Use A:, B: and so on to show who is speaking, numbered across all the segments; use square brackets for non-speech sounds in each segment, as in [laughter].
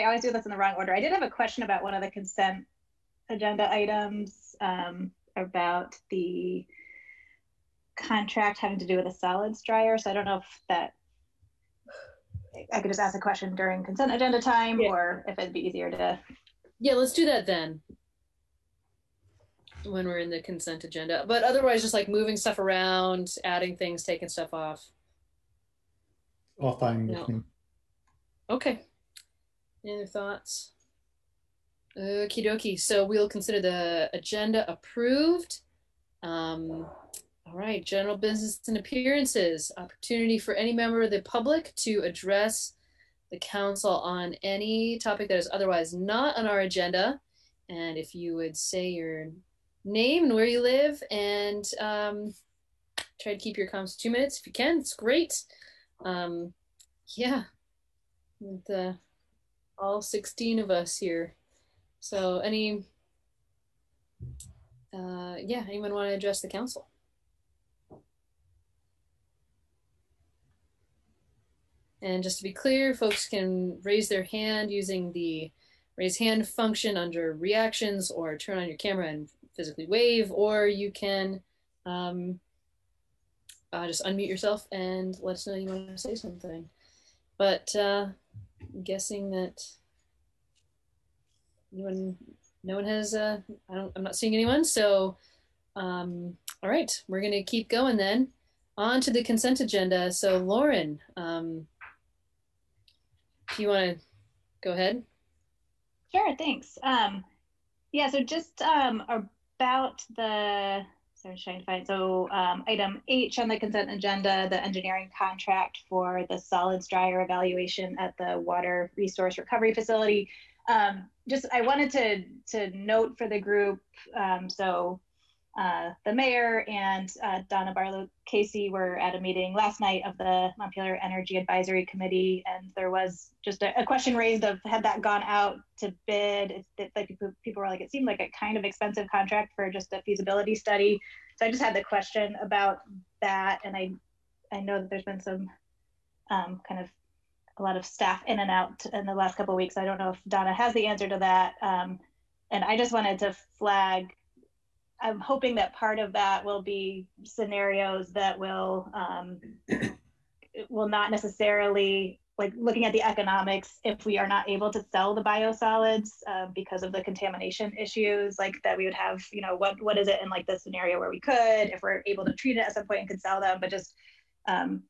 A: I always do this in the wrong order. I did have a question about one of the consent agenda items um, about the contract having to do with a solids dryer. So I don't know if that I could just ask a question during consent agenda time
B: Yeah.
A: or if it'd be easier to
B: Yeah, let's do that then. When we're in the consent agenda. But otherwise, just like moving stuff around, adding things, taking stuff off.
C: All fine with
B: No.
C: me.
B: Okay. Any other thoughts? Okie dokie. So we'll consider the agenda approved. Um, all right, general business and appearances. Opportunity for any member of the public to address the council on any topic that is otherwise not on our agenda. And if you would say your name and where you live and um, try to keep your comments two minutes if you can, it's great. Um, yeah, uh, all 16 of us here. So, any, uh, yeah, anyone want to address the council? And just to be clear, folks can raise their hand using the raise hand function under reactions or turn on your camera and physically wave, or you can um, uh, just unmute yourself and let us know you want to say something. But uh, I'm guessing that no one, no one has. Uh, I don't. I'm not seeing anyone. So, um, all right, we're gonna keep going then. On to the consent agenda. So, Lauren, um, if you want to go ahead.
A: Sure, thanks. Um, yeah, so just um, about the, sorry, trying to find, so um, item H on the consent agenda, the engineering contract for the solids dryer evaluation at the Water Resource Recovery Facility. Um, just, I wanted to, to note for the group, um, so uh, the mayor and uh, Donna Barlow Casey were at a meeting last night of the Montpelier Energy Advisory Committee, and there was just a, a question raised of had that gone out to bid? It, it, like people, people were like, it seemed like a kind of expensive contract for just a feasibility study. So I just had the question about that, and I, I know that there's been some um, kind of a lot of staff in and out in the last couple of weeks. I don't know if Donna has the answer to that, um, and I just wanted to flag I'm hoping that part of that will be scenarios that will um, [clears throat] will not necessarily like looking at the economics if we are not able to sell the biosolids uh, because of the contamination issues like that we would have you know what what is it in like the scenario where we could if we're able to treat it at some point and could sell them but just um,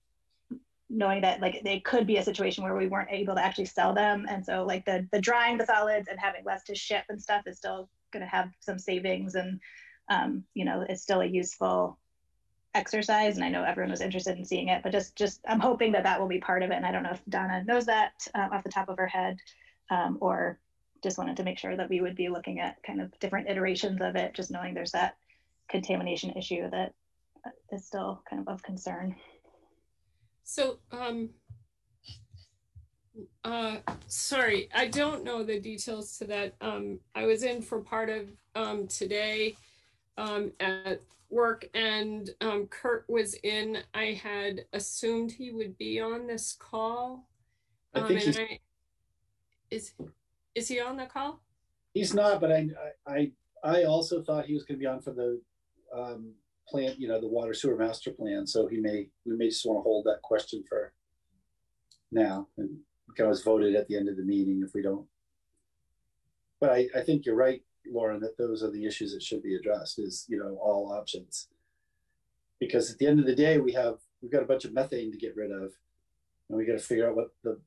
A: knowing that like they could be a situation where we weren't able to actually sell them and so like the the drying the solids and having less to ship and stuff is still going to have some savings and um, you know, it's still a useful exercise. And I know everyone was interested in seeing it, but just, just I'm hoping that that will be part of it. And I don't know if Donna knows that uh, off the top of her head, um, or just wanted to make sure that we would be looking at kind of different iterations of it, just knowing there's that contamination issue that is still kind of of concern.
D: So, um, uh, sorry, I don't know the details to that. Um, I was in for part of um, today um, at work and um, Kurt was in. I had assumed he would be on this call.
E: I
D: Um,
E: think he's-
D: I, is is he on the call?
E: He's not, but I, I, I also thought he was going to be on for the um, plan, you know, the water sewer master plan. So he may, we may just want to hold that question for now, and we can always vote it at the end of the meeting if we don't. But I, I think you're right, Lauren, that those are the issues that should be addressed. Is you know all options, because at the end of the day, we have we've got a bunch of methane to get rid of, and we got to figure out what the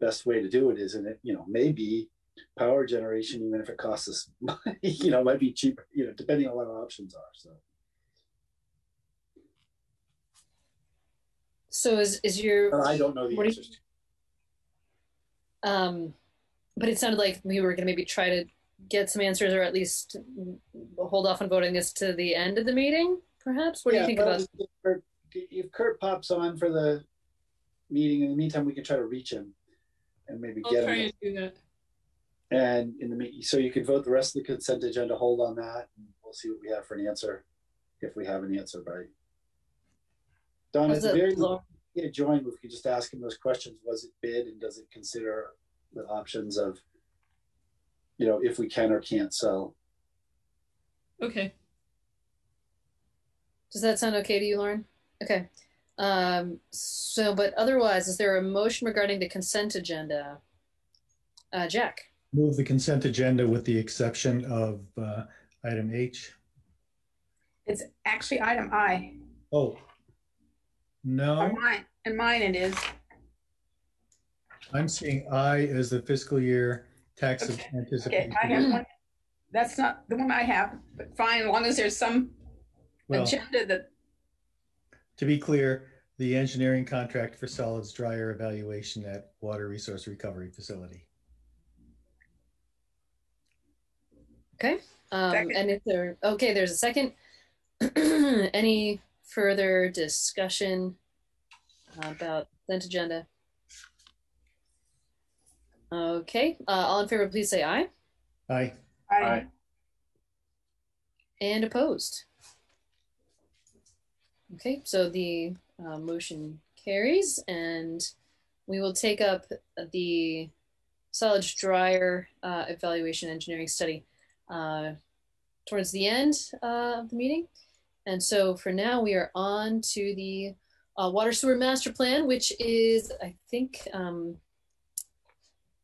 E: best way to do it is, and it you know maybe power generation, even if it costs us [laughs] money, you know, might be cheaper, you know, depending on what our options are. So
B: So is is your
E: I don't know the
B: do you-
E: answers.
B: um, but it sounded like we were going to maybe try to get some answers, or at least hold off on voting this to the end of the meeting. Perhaps. What do you think about?
E: If Kurt, if Kurt pops on for the meeting, in the meantime, we can try to reach him and maybe
D: I'll
E: get
D: try
E: him.
D: and do that.
E: And in the meet, so you could vote the rest of the consent agenda, hold on that, and we'll see what we have for an answer, if we have an answer, right? Don,
B: Was
E: at
B: it
E: very
B: long.
E: yeah, join, we could just ask him those questions. Was it bid and does it consider the options of, you know, if we can or can't sell.
D: Okay.
B: Does that sound okay to you, Lauren? Okay. Um, so, but otherwise, is there a motion regarding the consent agenda? Uh, Jack?
C: Move the consent agenda with the exception of uh, item H.
F: It's actually item I.
C: Oh, no,
F: On mine, in mine it is.
C: I'm seeing I as the fiscal year tax
F: Okay, Okay. I have one. That's not the one I have, but fine, as long as there's some
C: Well,
F: agenda that,
C: to be clear, the engineering contract for solids dryer evaluation at Water Resource Recovery Facility.
B: Okay. Um,
F: Second.
B: and if there, okay, there's a second. [clears throat] Any further discussion about consent agenda? Okay, uh, all in favor, please say aye.
C: Aye.
F: I,
B: And opposed? Okay, so the uh, motion carries, and we will take up the solids dryer uh, evaluation engineering study uh, towards the end uh, of the meeting. And so for now, we are on to the uh, water sewer master plan, which is, I think, um,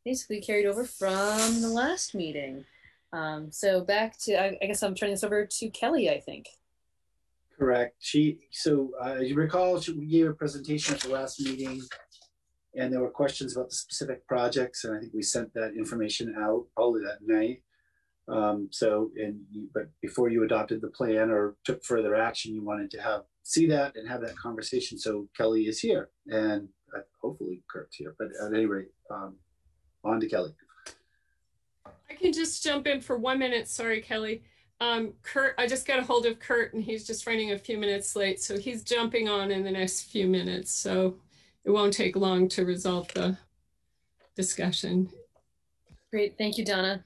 B: basically carried over from the last meeting. Um, so back to, I, I guess I'm turning this over to Kelly, I think.
E: Correct. She, so uh, as you recall, she, we gave a presentation at the last meeting and there were questions about the specific projects and I think we sent that information out probably that night. Um, so, and you, but before you adopted the plan or took further action, you wanted to have, see that and have that conversation. So Kelly is here and uh, hopefully Kurt's here, but at any rate, um, on to Kelly.
D: I can just jump in for one minute. Sorry, Kelly. Um, Kurt, I just got a hold of Kurt and he's just running a few minutes late. So he's jumping on in the next few minutes. So it won't take long to resolve the discussion.
B: Great, thank you, Donna.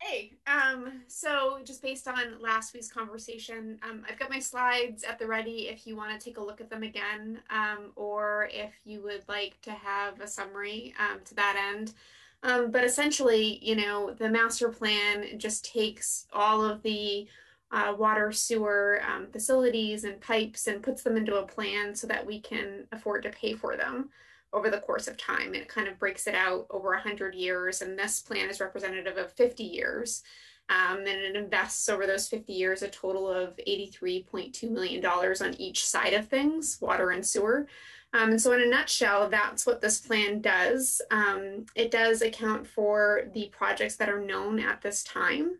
G: Hey, um, so just based on last week's conversation, um, I've got my slides at the ready if you want to take a look at them again, um, or if you would like to have a summary um, to that end. Um, but essentially, you know, the master plan just takes all of the uh, water sewer um, facilities and pipes and puts them into a plan so that we can afford to pay for them over the course of time. It kind of breaks it out over 100 years. And this plan is representative of 50 years. Um, and it invests over those 50 years a total of $83.2 million on each side of things, water and sewer. Um, and so, in a nutshell, that's what this plan does. Um, it does account for the projects that are known at this time.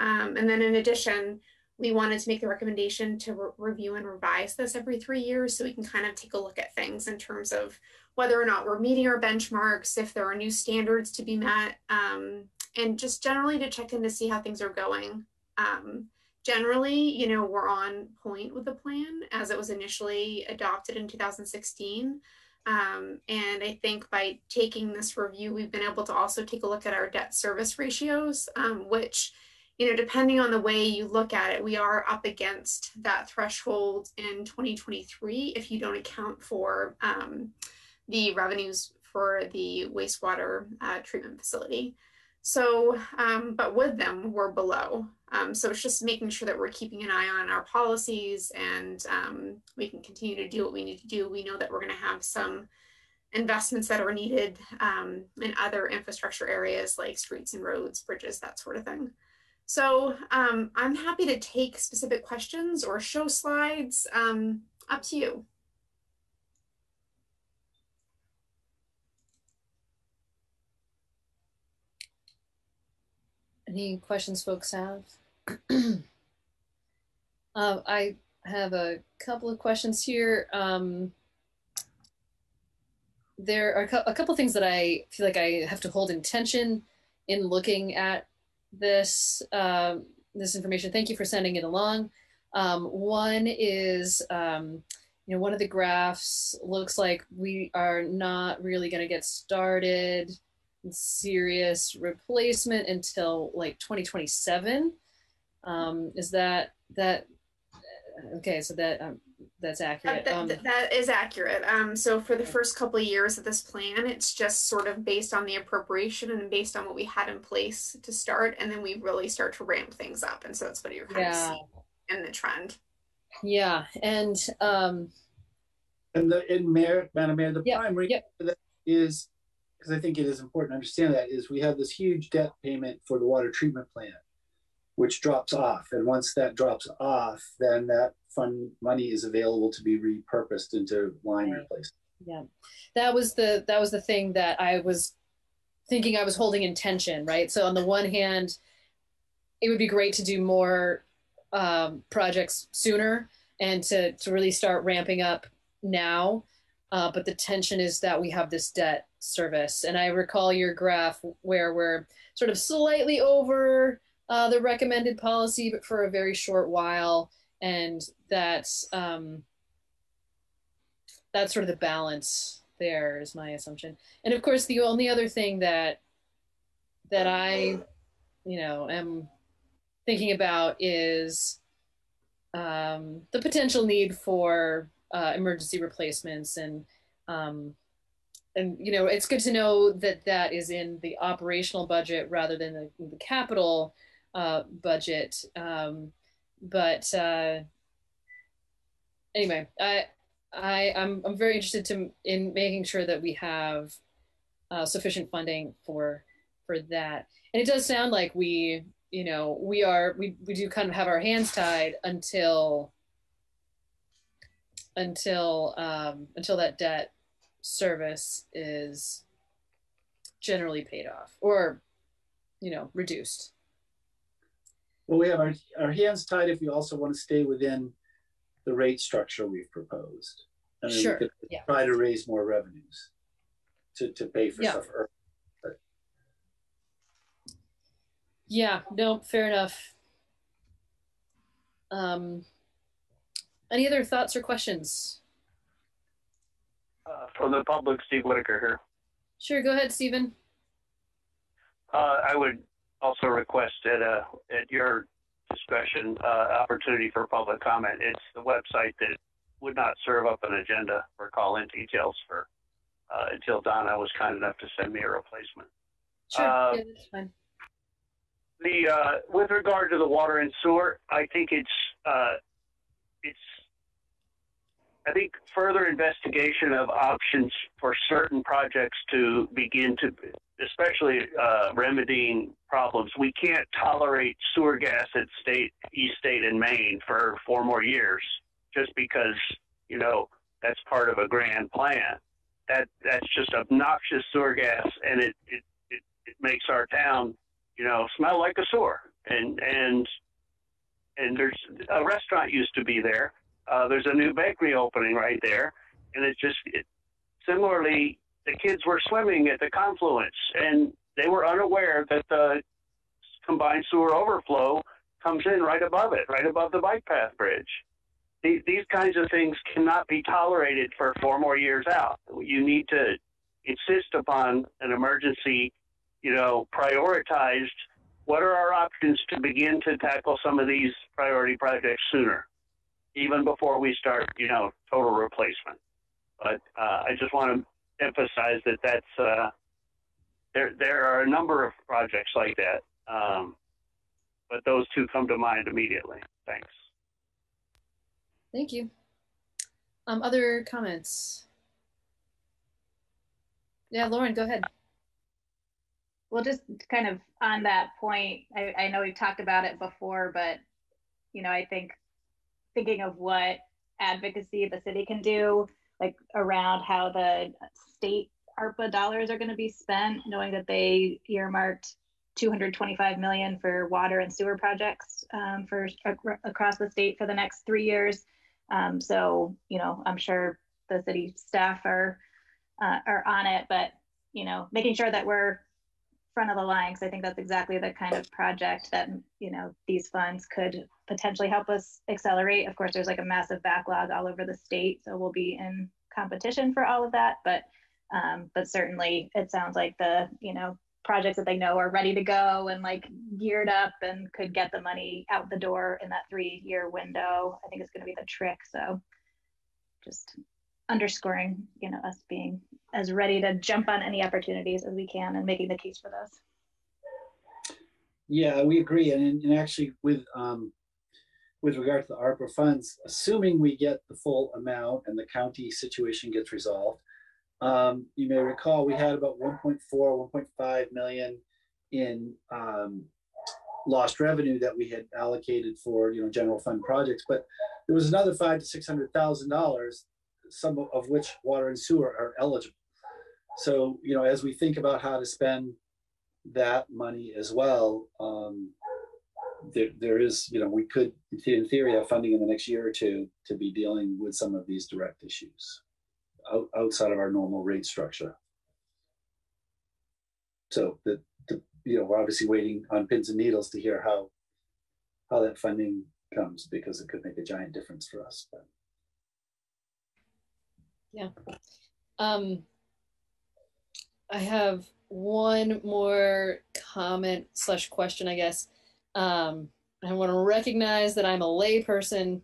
G: Um, and then, in addition, we wanted to make the recommendation to re- review and revise this every three years so we can kind of take a look at things in terms of whether or not we're meeting our benchmarks, if there are new standards to be met, um, and just generally to check in to see how things are going. Um, generally, you know, we're on point with the plan as it was initially adopted in 2016. Um, and I think by taking this review, we've been able to also take a look at our debt service ratios, um, which, you know, depending on the way you look at it, we are up against that threshold in 2023 if you don't account for um, the revenues for the wastewater uh, treatment facility. So, um, but with them, we're below. Um, so it's just making sure that we're keeping an eye on our policies and um, we can continue to do what we need to do. We know that we're going to have some investments that are needed um, in other infrastructure areas like streets and roads, bridges, that sort of thing. So um, I'm happy to take specific questions or show slides. Um, up to you.
B: Any questions folks have? [clears throat] um, I have a couple of questions here. Um, there are a cou- a couple things that I feel like I have to hold intention in looking at this um, this information. Thank you for sending it along. Um, one is, um, you know, one of the graphs looks like we are not really going to get started serious replacement until like 2027. Um, is that that okay? So that um, that's accurate.
G: That,
B: Um,
G: that, that is accurate. Um, so for the first couple of years of this plan, it's just sort of based on the appropriation and based on what we had in place to start, and then we really start to ramp things up, and so that's what you're kind of seeing in the trend.
B: yeah, and um,
E: And the, and Mayor, Madam Mayor, the
B: Yep,
E: primary
B: yep.
E: for that is, because I think it is important to understand that, is we have this huge debt payment for the water treatment plant, which drops off. And once that drops off, then that fund money is available to be repurposed into line
B: Right.
E: replacement.
B: Yeah, that was the that was the thing that I was thinking I was holding in tension, right? So on the one hand, it would be great to do more um, projects sooner and to to really start ramping up now. Uh, but the tension is that we have this debt service, and I recall your graph where we're sort of slightly over uh, the recommended policy, but for a very short while, and that's. Um, that's sort of the balance there is my assumption and of course the only other thing that that i you know am thinking about is um, the potential need for uh, emergency replacements and um, and you know it's good to know that that is in the operational budget rather than the, the capital uh, budget um, but uh, anyway i I I'm I'm very interested to in making sure that we have uh, sufficient funding for for that. And it does sound like we you know we are we we do kind of have our hands tied until until um, until that debt service is generally paid off or you know reduced.
E: Well, we have our, our hands tied if we also want to stay within the rate structure we've proposed. And then we
B: Sure, yeah.
E: Try to raise more revenues to, to pay for
B: Yeah.
E: stuff early.
B: Yeah, no, fair enough. Um, any other thoughts or questions?
H: Uh, from the public, Steve Whitaker here.
B: Sure, go ahead, Stephen.
H: Uh, I would also request at, uh, at your discretion, uh, opportunity for public comment. It's the website that would not serve up an agenda or call in details for, uh, until Donna was kind enough to send me a replacement.
B: Sure, yeah, that's fine.
H: The, uh, with regard to the water and sewer, I think it's, uh, it's, I think further investigation of options for certain projects to begin to, especially uh, remedying problems. We can't tolerate sewer gas at state, East State, and Main for four more years just because you know that's part of a grand plan. That that's just obnoxious sewer gas, and it it, it, it makes our town you know smell like a sewer. And and and there's a restaurant used to be there. Uh, there's a new bakery opening right there, and it's just it, similarly the kids were swimming at the confluence and they were unaware that the combined sewer overflow comes in right above it, right above the bike path bridge. These, these kinds of things cannot be tolerated for four more years out. You need to insist upon an emergency, you know, prioritized. What are our options to begin to tackle some of these priority projects sooner, even before we start, you know, total replacement? But uh, I just want to emphasize that that's uh, there. There are a number of projects like that, um, but those two come to mind immediately. Thanks.
B: Thank you. Um, other comments? Yeah, Lauren, go ahead.
A: Well, just kind of on that point, I, I know we've talked about it before, but you know, I think thinking of what advocacy the city can do, like around how the state ARPA dollars are going to be spent, knowing that they earmarked 225 million for water and sewer projects um, for ac- across the state for the next three years. Um, so, you know, I'm sure the city staff are uh, are on it, but you know, making sure that we're front of the line because I think that's exactly the kind of project that you know these funds could potentially help us accelerate. Of course, there's like a massive backlog all over the state, so we'll be in competition for all of that. But um, but certainly, it sounds like the you know projects that they know are ready to go and like geared up and could get the money out the door in that three year window. I think it's going to be the trick. So just underscoring, you know, us being as ready to jump on any opportunities as we can and making the case for those.
E: Yeah, we agree. And, and actually with, um, with regard to the ARPA funds, assuming we get the full amount and the county situation gets resolved, um, you may recall we had about 1.4, 1.5 million in um, lost revenue that we had allocated for you know general fund projects, but there was another five to six hundred thousand dollars, some of which water and sewer are eligible. So you know, as we think about how to spend that money as well, um, there, there is you know we could in theory have funding in the next year or two to be dealing with some of these direct issues out, outside of our normal rate structure. So the, the you know we're obviously waiting on pins and needles to hear how how that funding comes because it could make a giant difference for us. But.
B: Yeah. Um, I have one more comment slash question, I guess. Um, I want to recognize that I'm a layperson.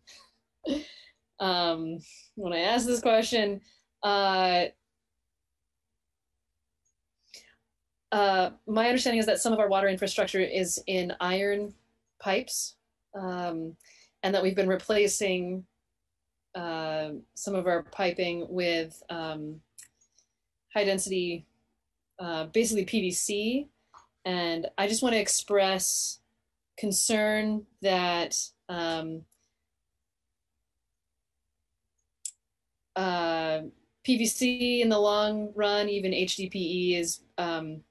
B: [laughs] um, when I ask this question, uh, uh, my understanding is that some of our water infrastructure is in iron pipes, um, and that we've been replacing uh, some of our piping with um, high density, uh, basically PVC. And I just want to express concern that um, uh, PVC in the long run, even HDPE is um,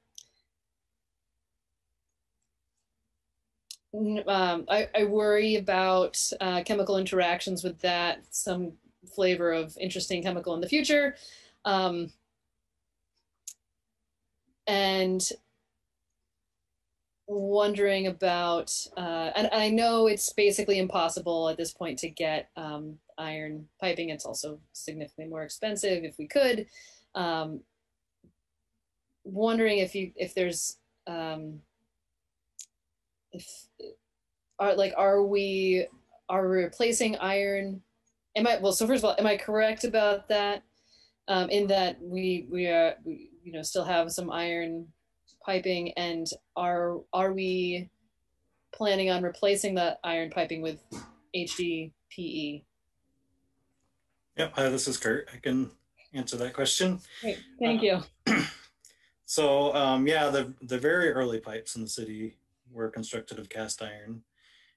B: um, I, I, worry about uh, chemical interactions with that, some flavor of interesting chemical in the future. Um, and wondering about, uh, and I know it's basically impossible at this point to get um, iron piping. It's also significantly more expensive if we could. Um, wondering if you if there's um, if are like are we are we replacing iron am i well so first of all am i correct about that um, in that we we are we, you know still have some iron piping and are are we planning on replacing that iron piping with hdpe
I: yep hi this is kurt i can answer that question
B: Great. thank uh, you [clears throat]
I: so um, yeah the the very early pipes in the city were constructed of cast iron.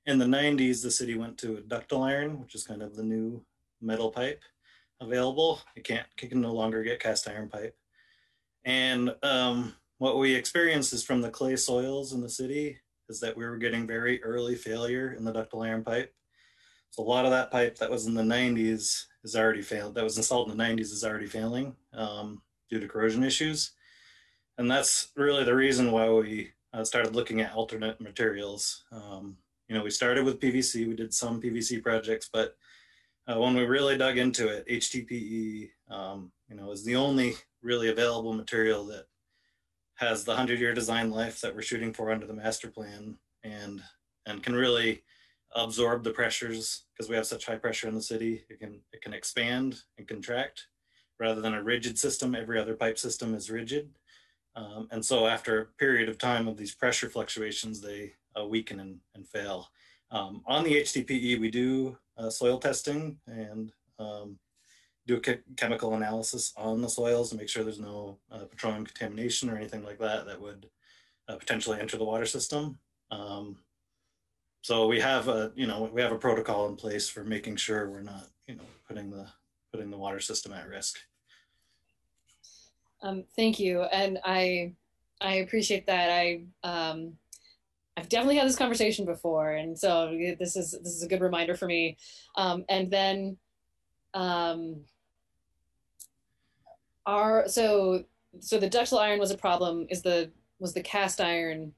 I: In the 90s, the city went to a ductile iron, which is kind of the new metal pipe available. You can't, you can no longer get cast iron pipe. And um, what we experienced is from the clay soils in the city is that we were getting very early failure in the ductile iron pipe. So a lot of that pipe that was in the 90s is already failed. That was installed in the 90s is already failing um, due to corrosion issues. And that's really the reason why we uh, started looking at alternate materials. Um, you know, we started with PVC, we did some PVC projects, but uh, when we really dug into it, HDPE, um, you know, is the only really available material that has the 100 year design life that we're shooting for under the master plan and and can really absorb the pressures because we have such high pressure in the city. It can it can expand and contract rather than a rigid system. Every other pipe system is rigid. Um, and so after a period of time of these pressure fluctuations, they uh, weaken and, and fail. Um, on the HDPE, we do uh, soil testing and um, do a chemical analysis on the soils to make sure there's no uh, petroleum contamination or anything like that that would uh, potentially enter the water system. Um, so we have a, you know, we have a protocol in place for making sure we're not, you know, putting the putting the water system at risk.
B: Um, thank you, and I I appreciate that. I um, I've definitely had this conversation before, and so this is this is a good reminder for me. Um, and then, um, our so so the ductile iron was a problem. Is the was the cast iron?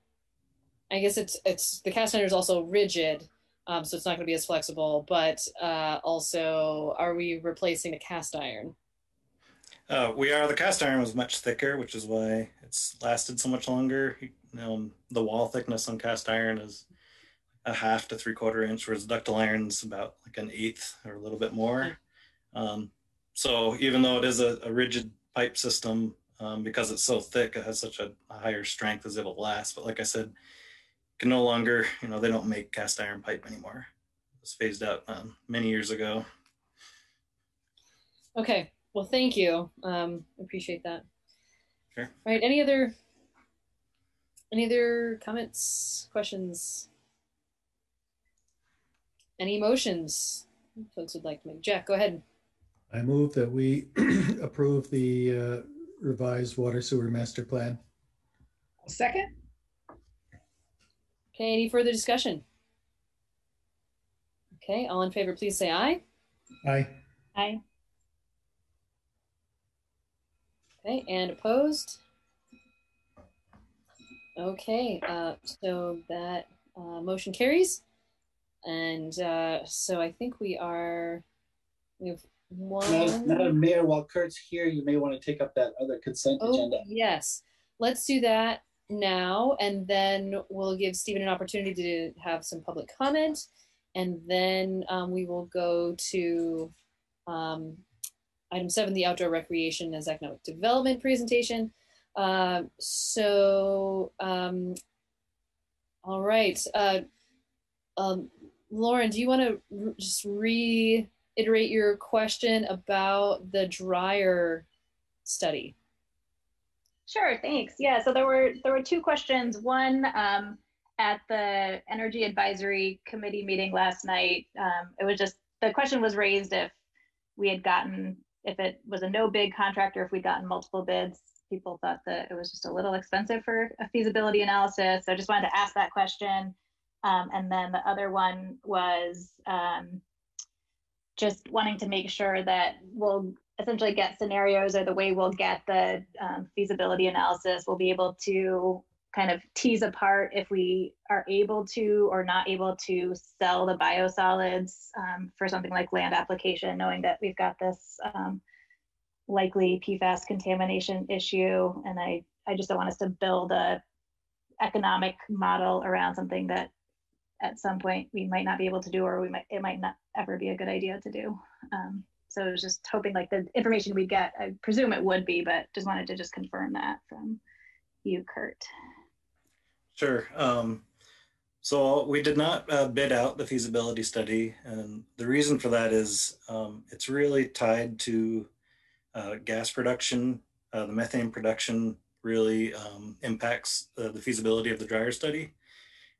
B: I guess it's it's the cast iron is also rigid, um, so it's not going to be as flexible. But uh, also, are we replacing the cast iron?
I: Uh, we are. The cast iron was much thicker, which is why it's lasted so much longer. Um, the wall thickness on cast iron is a half to three quarter inch, whereas ductile iron is about like an eighth or a little bit more. Um, so even though it is a, a rigid pipe system, um, because it's so thick, it has such a, a higher strength as it'll last. But like I said, can no longer, you know, they don't make cast iron pipe anymore. It was phased out um, many years ago.
B: Okay. Well, thank you. Um, appreciate that.
I: Sure.
B: All right. Any other any other comments, questions? Any motions folks would like to make? Jack, go ahead.
C: I move that we [clears throat] approve the uh, revised water sewer master plan.
F: Second?
B: Okay, any further discussion? Okay, all in favor, please say aye.
C: Aye.
A: Aye.
B: Okay, and opposed? Okay, uh, so that uh, motion carries. And uh, so I think we are, we have
E: Madam,
B: one.
E: Madam Mayor, while Kurt's here, you may want to take up that other consent
B: Oh,
E: agenda.
B: yes. Let's do that now, and then we'll give Stephen an opportunity to have some public comment. And then um, we will go to um, item seven, the outdoor recreation as economic development presentation. Um, so, um, all right. Uh, um, Lauren, do you want to r- just reiterate your question about the dryer study?
A: Sure, thanks. Yeah, so there were there were two questions. One um, at the Energy Advisory Committee meeting last night. Um, it was just the question was raised if we had gotten if it was a no bid contract or if we'd gotten multiple bids. People thought that it was just a little expensive for a feasibility analysis. So I just wanted to ask that question. Um, and then the other one was um, just wanting to make sure that we'll essentially get scenarios or the way we'll get the um, feasibility analysis, we'll be able to kind of tease apart if we are able to or not able to sell the biosolids um, for something like land application, knowing that we've got this um, likely PFAS contamination issue. And I, I just don't want us to build a economic model around something that at some point we might not be able to do or we might it might not ever be a good idea to do. Um, so I was just hoping like the information we'd get, I presume it would be, but just wanted to just confirm that from you, Kurt.
I: Sure. Um, so we did not uh, bid out the feasibility study, and the reason for that is um, it's really tied to uh, gas production. Uh, the methane production really um, impacts uh, the feasibility of the dryer study.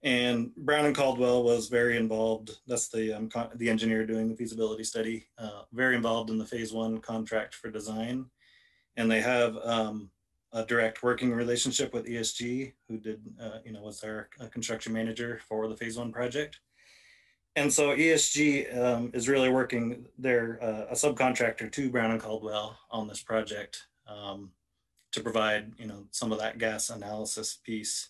I: And Brown and Caldwell was very involved. That's the um, con- the engineer doing the feasibility study. Uh, very involved in the phase one contract for design, and they have um, a direct working relationship with ESG, who did uh, you know was our uh, construction manager for the phase one project. And so ESG um, is really working. They're uh, a subcontractor to Brown and Caldwell on this project um, to provide you know some of that gas analysis piece.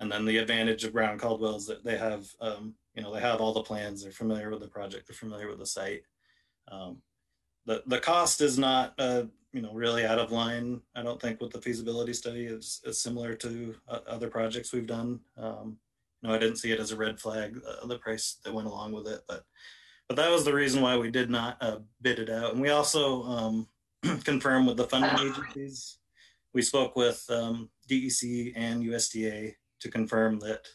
I: And then the advantage of Brown Caldwell is that they have, um, you know, they have all the plans. They're familiar with the project. They're familiar with the site. Um, the the cost is not, uh, you know, really out of line. I don't think with the feasibility study. It's, it's similar to uh, other projects we've done. Um, you know, I didn't see it as a red flag. Uh, the price that went along with it, but but that was the reason why we did not uh, bid it out. And we also um, [clears throat] confirmed with the funding [sighs] agencies. We spoke with um, DEC and USDA to confirm that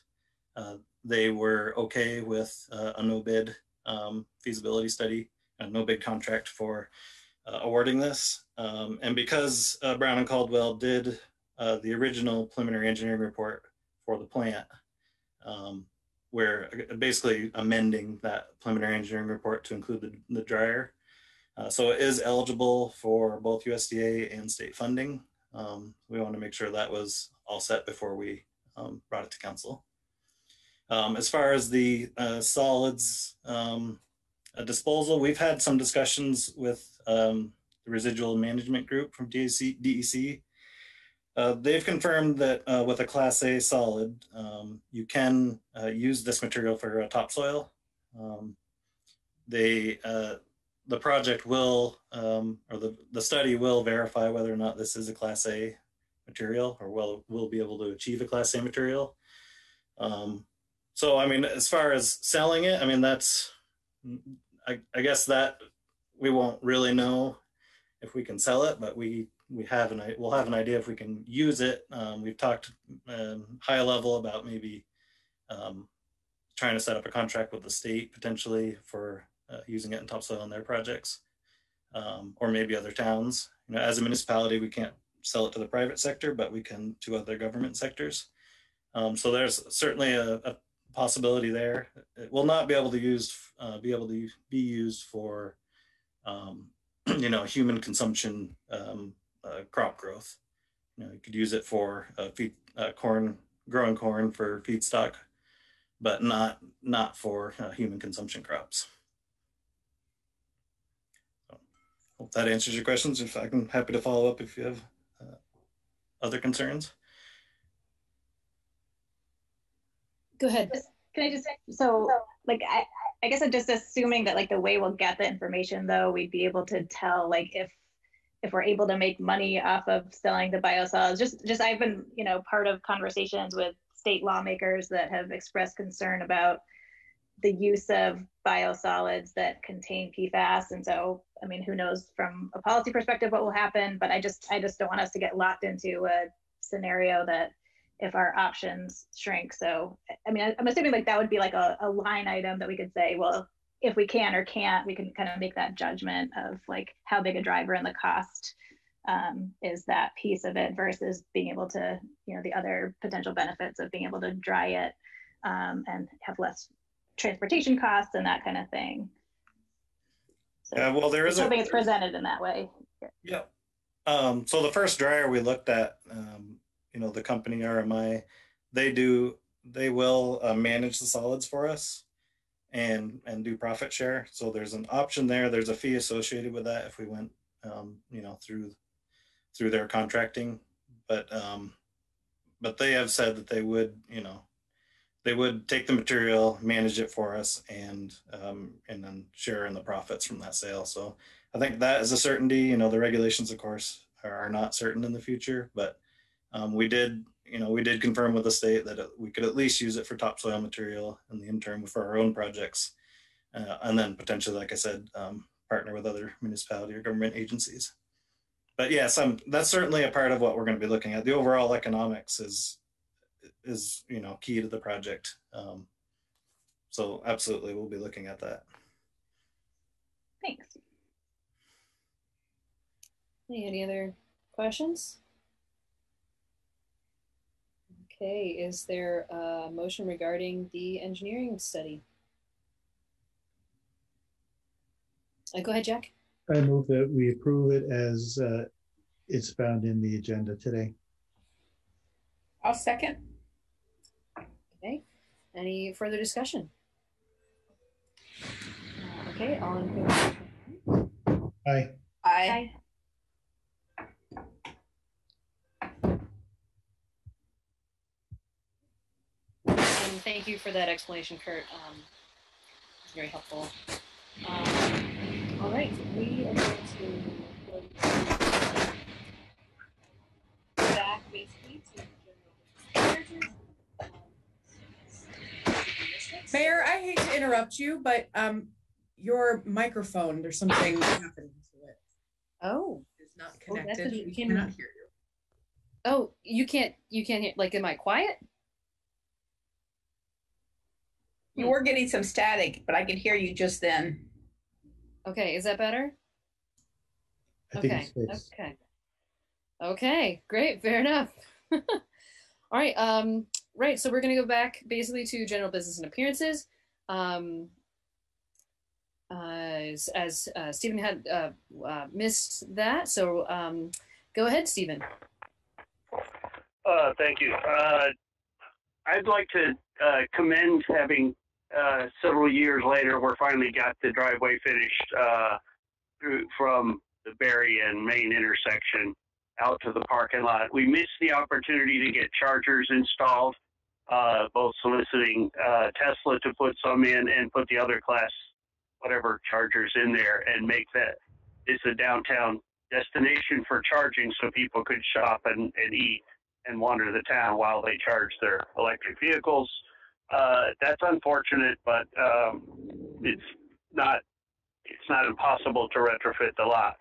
I: uh, they were okay with uh, a no bid um, feasibility study, a no bid contract for uh, awarding this. Um, and because uh, Brown and Caldwell did uh, the original preliminary engineering report for the plant, um, we're basically amending that preliminary engineering report to include the, the dryer. Uh, so it is eligible for both USDA and state funding. Um, we want to make sure that was all set before we um, brought it to council. Um, as far as the uh, solids um, uh, disposal, we've had some discussions with um, the residual management group from DEC. DEC. Uh, they've confirmed that uh, with a Class A solid, um, you can uh, use this material for a topsoil. Um, they uh, the project will or the, the study will verify whether or not this is a Class A material or will will be able to achieve a class A material. Um, so I mean, as far as selling it, I mean that's I, I guess that we won't really know if we can sell it, but we we have an we'll have an idea if we can use it. Um, we've talked um, high level about maybe um, trying to set up a contract with the state potentially for uh, using it in topsoil on their projects, um, or maybe other towns. You know, as a municipality, we can't sell it to the private sector, but we can to other government sectors. Um, so there's certainly a, a, possibility there. It will not be able to use uh, be able to be used for um, [clears throat] you know human consumption um, uh, crop growth. You know, you could use it for uh, feed uh, corn, growing corn for feedstock, but not not for uh, human consumption crops. Hope that answers your questions. If I can, happy to follow up if you have other concerns.
B: Go ahead.
A: Can I just say, so like, I, I guess I'm just assuming that like the way we'll get the information though, we'd be able to tell like if, if we're able to make money off of selling the biosolids, just, just I've been, you know, part of conversations with state lawmakers that have expressed concern about the use of biosolids that contain PFAS. And so, I mean, who knows from a policy perspective what will happen, but I just, I just don't want us to get locked into a scenario that if our options shrink. So, I mean, I'm assuming like that would be like a, a line item that we could say, well, if we can or can't, we can kind of make that judgment of like how big a driver and the cost um, is that piece of it versus being able to, you know, the other potential benefits of being able to dry it um, and have less transportation costs and that kind of thing.
I: So yeah, well, there is
A: something it's presented in that way.
I: Yeah. Um, so the first dryer we looked at, um, you know the company RMI, they do they will uh, manage the solids for us and and do profit share. So there's an option there. There's a fee associated with that if we went um, you know through through their contracting, but um, but they have said that they would you know they would take the material, manage it for us, and um, and then share in the profits from that sale. So I think that is a certainty. You know, the regulations, of course, are, not certain in the future, but um, we did, you know, we did confirm with the state that we could at least use it for topsoil material in the interim for our own projects, uh, and then potentially, like I said, um, partner with other municipality or government agencies. But yes, um, that's certainly a part of what we're going to be looking at. The overall economics is is you know key to the project. Um, so absolutely, we'll be looking at that.
A: Thanks.
B: Any other questions? Okay, is there a motion regarding the engineering study? Uh, go ahead, Jack.
C: I move that we approve it as uh, it's found in the agenda today.
F: I'll second.
B: Okay, any further discussion? Uh, okay, all in favor?
C: Aye.
F: Aye.
A: Aye.
B: And thank you for that explanation, Kurt. Um, it's very helpful. Um, all right, we are going to back basically to
J: Mayor, I hate to interrupt you, but um, your microphone, there's something happening to it.
B: Oh,
J: It's not
B: Oh, that's
J: connected.
B: what you
J: We
B: can-
J: cannot hear you.
B: oh, you can't, you can't hear. Like, am I quiet?
F: You were getting some static, but I could hear you just then.
B: Okay, is that better?
C: I think
B: okay.
C: it's fixed.
B: Okay. Okay, great, fair enough. [laughs] All right, um, right, so we're gonna go back basically to general business and appearances. Um, uh, as uh, Stephen had uh, uh, missed that, so um, go ahead, Stephen.
H: Uh, thank you. Uh, I'd like to commend having several years later, we're finally got the driveway finished through from the Barre and Main intersection out to the parking lot. We missed the opportunity to get chargers installed, uh, both soliciting uh, Tesla to put some in and put the other class, whatever chargers in there, and make that it's a downtown destination for charging so people could shop and, and eat and wander the town while they charge their electric vehicles. Uh, that's unfortunate, but um, it's not it's not impossible to retrofit the lot.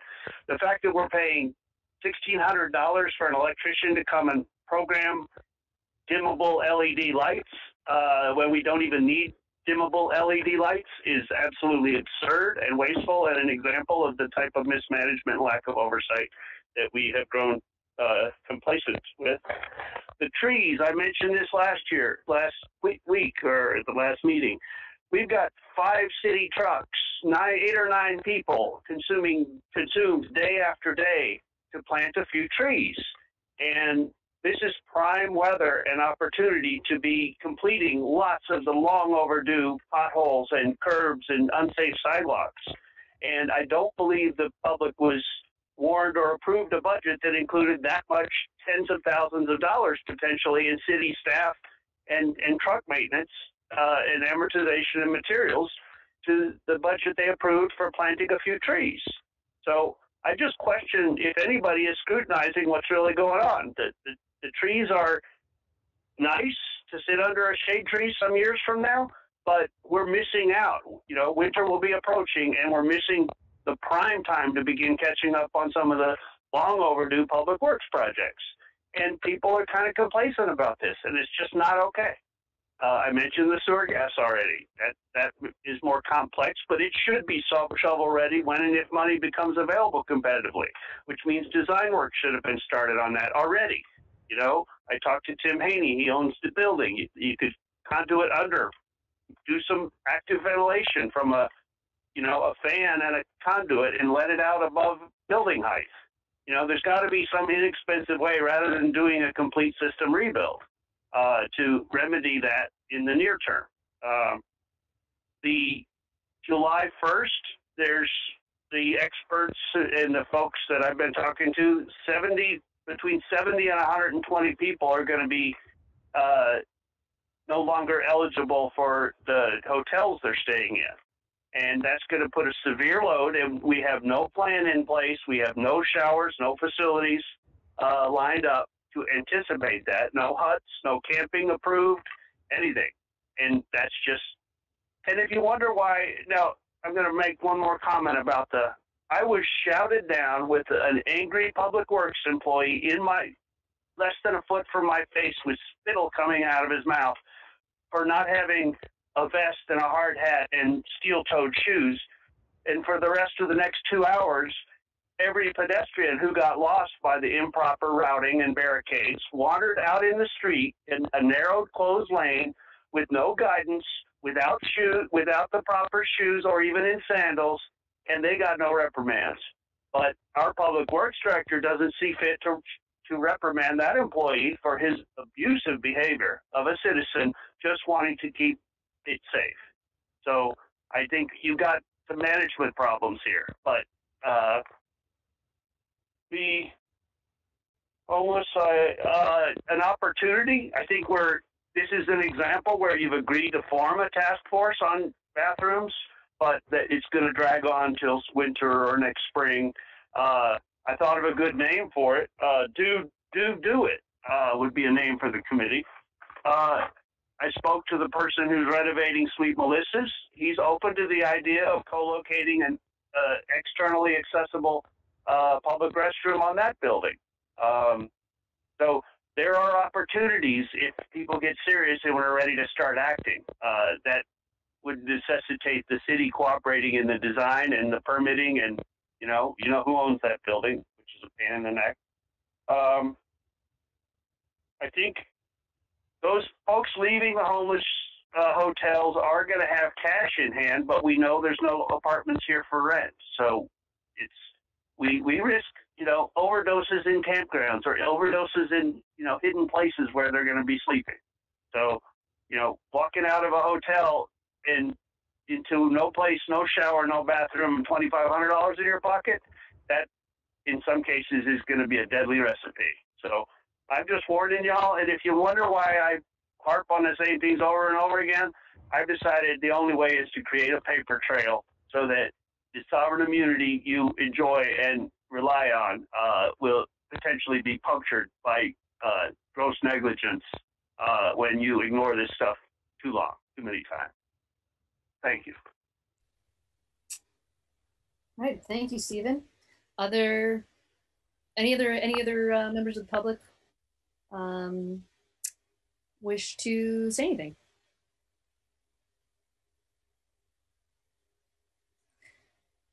H: the fact that we're paying $1,600 for an electrician to come and program dimmable LED lights uh, when we don't even need dimmable LED lights is absolutely absurd and wasteful and an example of the type of mismanagement lack of oversight that we have grown uh, complacent with. The trees, I mentioned this last year, last week, week or at the last meeting. We've got five city trucks, nine, eight or nine people consuming consumed day after day to plant a few trees. And this is prime weather and opportunity to be completing lots of the long overdue potholes and curbs and unsafe sidewalks. And I don't believe the public was warned or approved a budget that included that much tens of thousands of dollars potentially in city staff and, and truck maintenance uh, and amortization and materials to the budget they approved for planting a few trees. So I just question if anybody is scrutinizing what's really going on. The, the, the trees are nice to sit under a shade tree some years from now, but we're missing out. You know, winter will be approaching and we're missing the prime time to begin catching up on some of the long overdue public works projects. And people are kind of complacent about this, and it's just not okay. Uh, I mentioned the sewer gas already. That that is more complex, but it should be shovel ready when and if money becomes available competitively, which means design work should have been started on that already. You know, I talked to Tim Haney. He owns the building. You, you could conduit under, do some active ventilation from a you know, a fan and a conduit and let it out above building height. You know, there's got to be some inexpensive way rather than doing a complete system rebuild uh, to remedy that in the near term. Um, the July 1st, there's the experts and the folks that I've been talking to, 70, between 70 and 120 people are going to be uh, no longer eligible for the hotels they're staying in and that's going to put a severe load. And we have no plan in place. We have no showers, no facilities uh, lined up to anticipate that. No huts, no camping approved, anything. And that's just. And if you wonder why, now I'm going to make one more comment about the. I was shouted down with an angry public works employee in my less than a foot from my face with spittle coming out of his mouth for not having a vest and a hard hat and steel toed shoes. And for the rest of the next two hours, every pedestrian who got lost by the improper routing and barricades wandered out in the street in a narrow closed lane with no guidance, without shoe, without the proper shoes or even in sandals, and they got no reprimands. But our public works director doesn't see fit to to reprimand that employee for his abusive behavior of a citizen just wanting to keep it safe. So I think you got some management problems here, but uh, the homeless uh, uh, an opportunity. I think we're this is an example where you've agreed to form a task force on bathrooms, but that it's going to drag on till winter or next spring. Uh, I thought of a good name for it. Uh, do do do it uh, would be a name for the committee. Uh, I spoke to the person who's renovating Sweet Melissa's. He's open to the idea of co-locating an uh, externally accessible uh, public restroom on that building. Um, so there are opportunities if people get serious and we're ready to start acting. That would necessitate the city cooperating in the design and the permitting, and you know, you know who owns that building, which is a pain in the neck. Um, I think those folks leaving the homeless uh, hotels are going to have cash in hand, but we know there's no apartments here for rent. So it's we we risk you know overdoses in campgrounds or overdoses in you know hidden places where they're going to be sleeping. So you know walking out of a hotel and into no place, no shower, no bathroom, twenty five hundred dollars in your pocket, that in some cases is going to be a deadly recipe. So I'm just warning y'all. And if you wonder why I harp on the same things over and over again, I've decided the only way is to create a paper trail so that the sovereign immunity you enjoy and rely on uh, will potentially be punctured by uh, gross negligence uh, when you ignore this stuff too long, too many times. Thank you.
B: All right, thank you, Stephen. other, any other, any other uh, members of the public um, wish to say anything?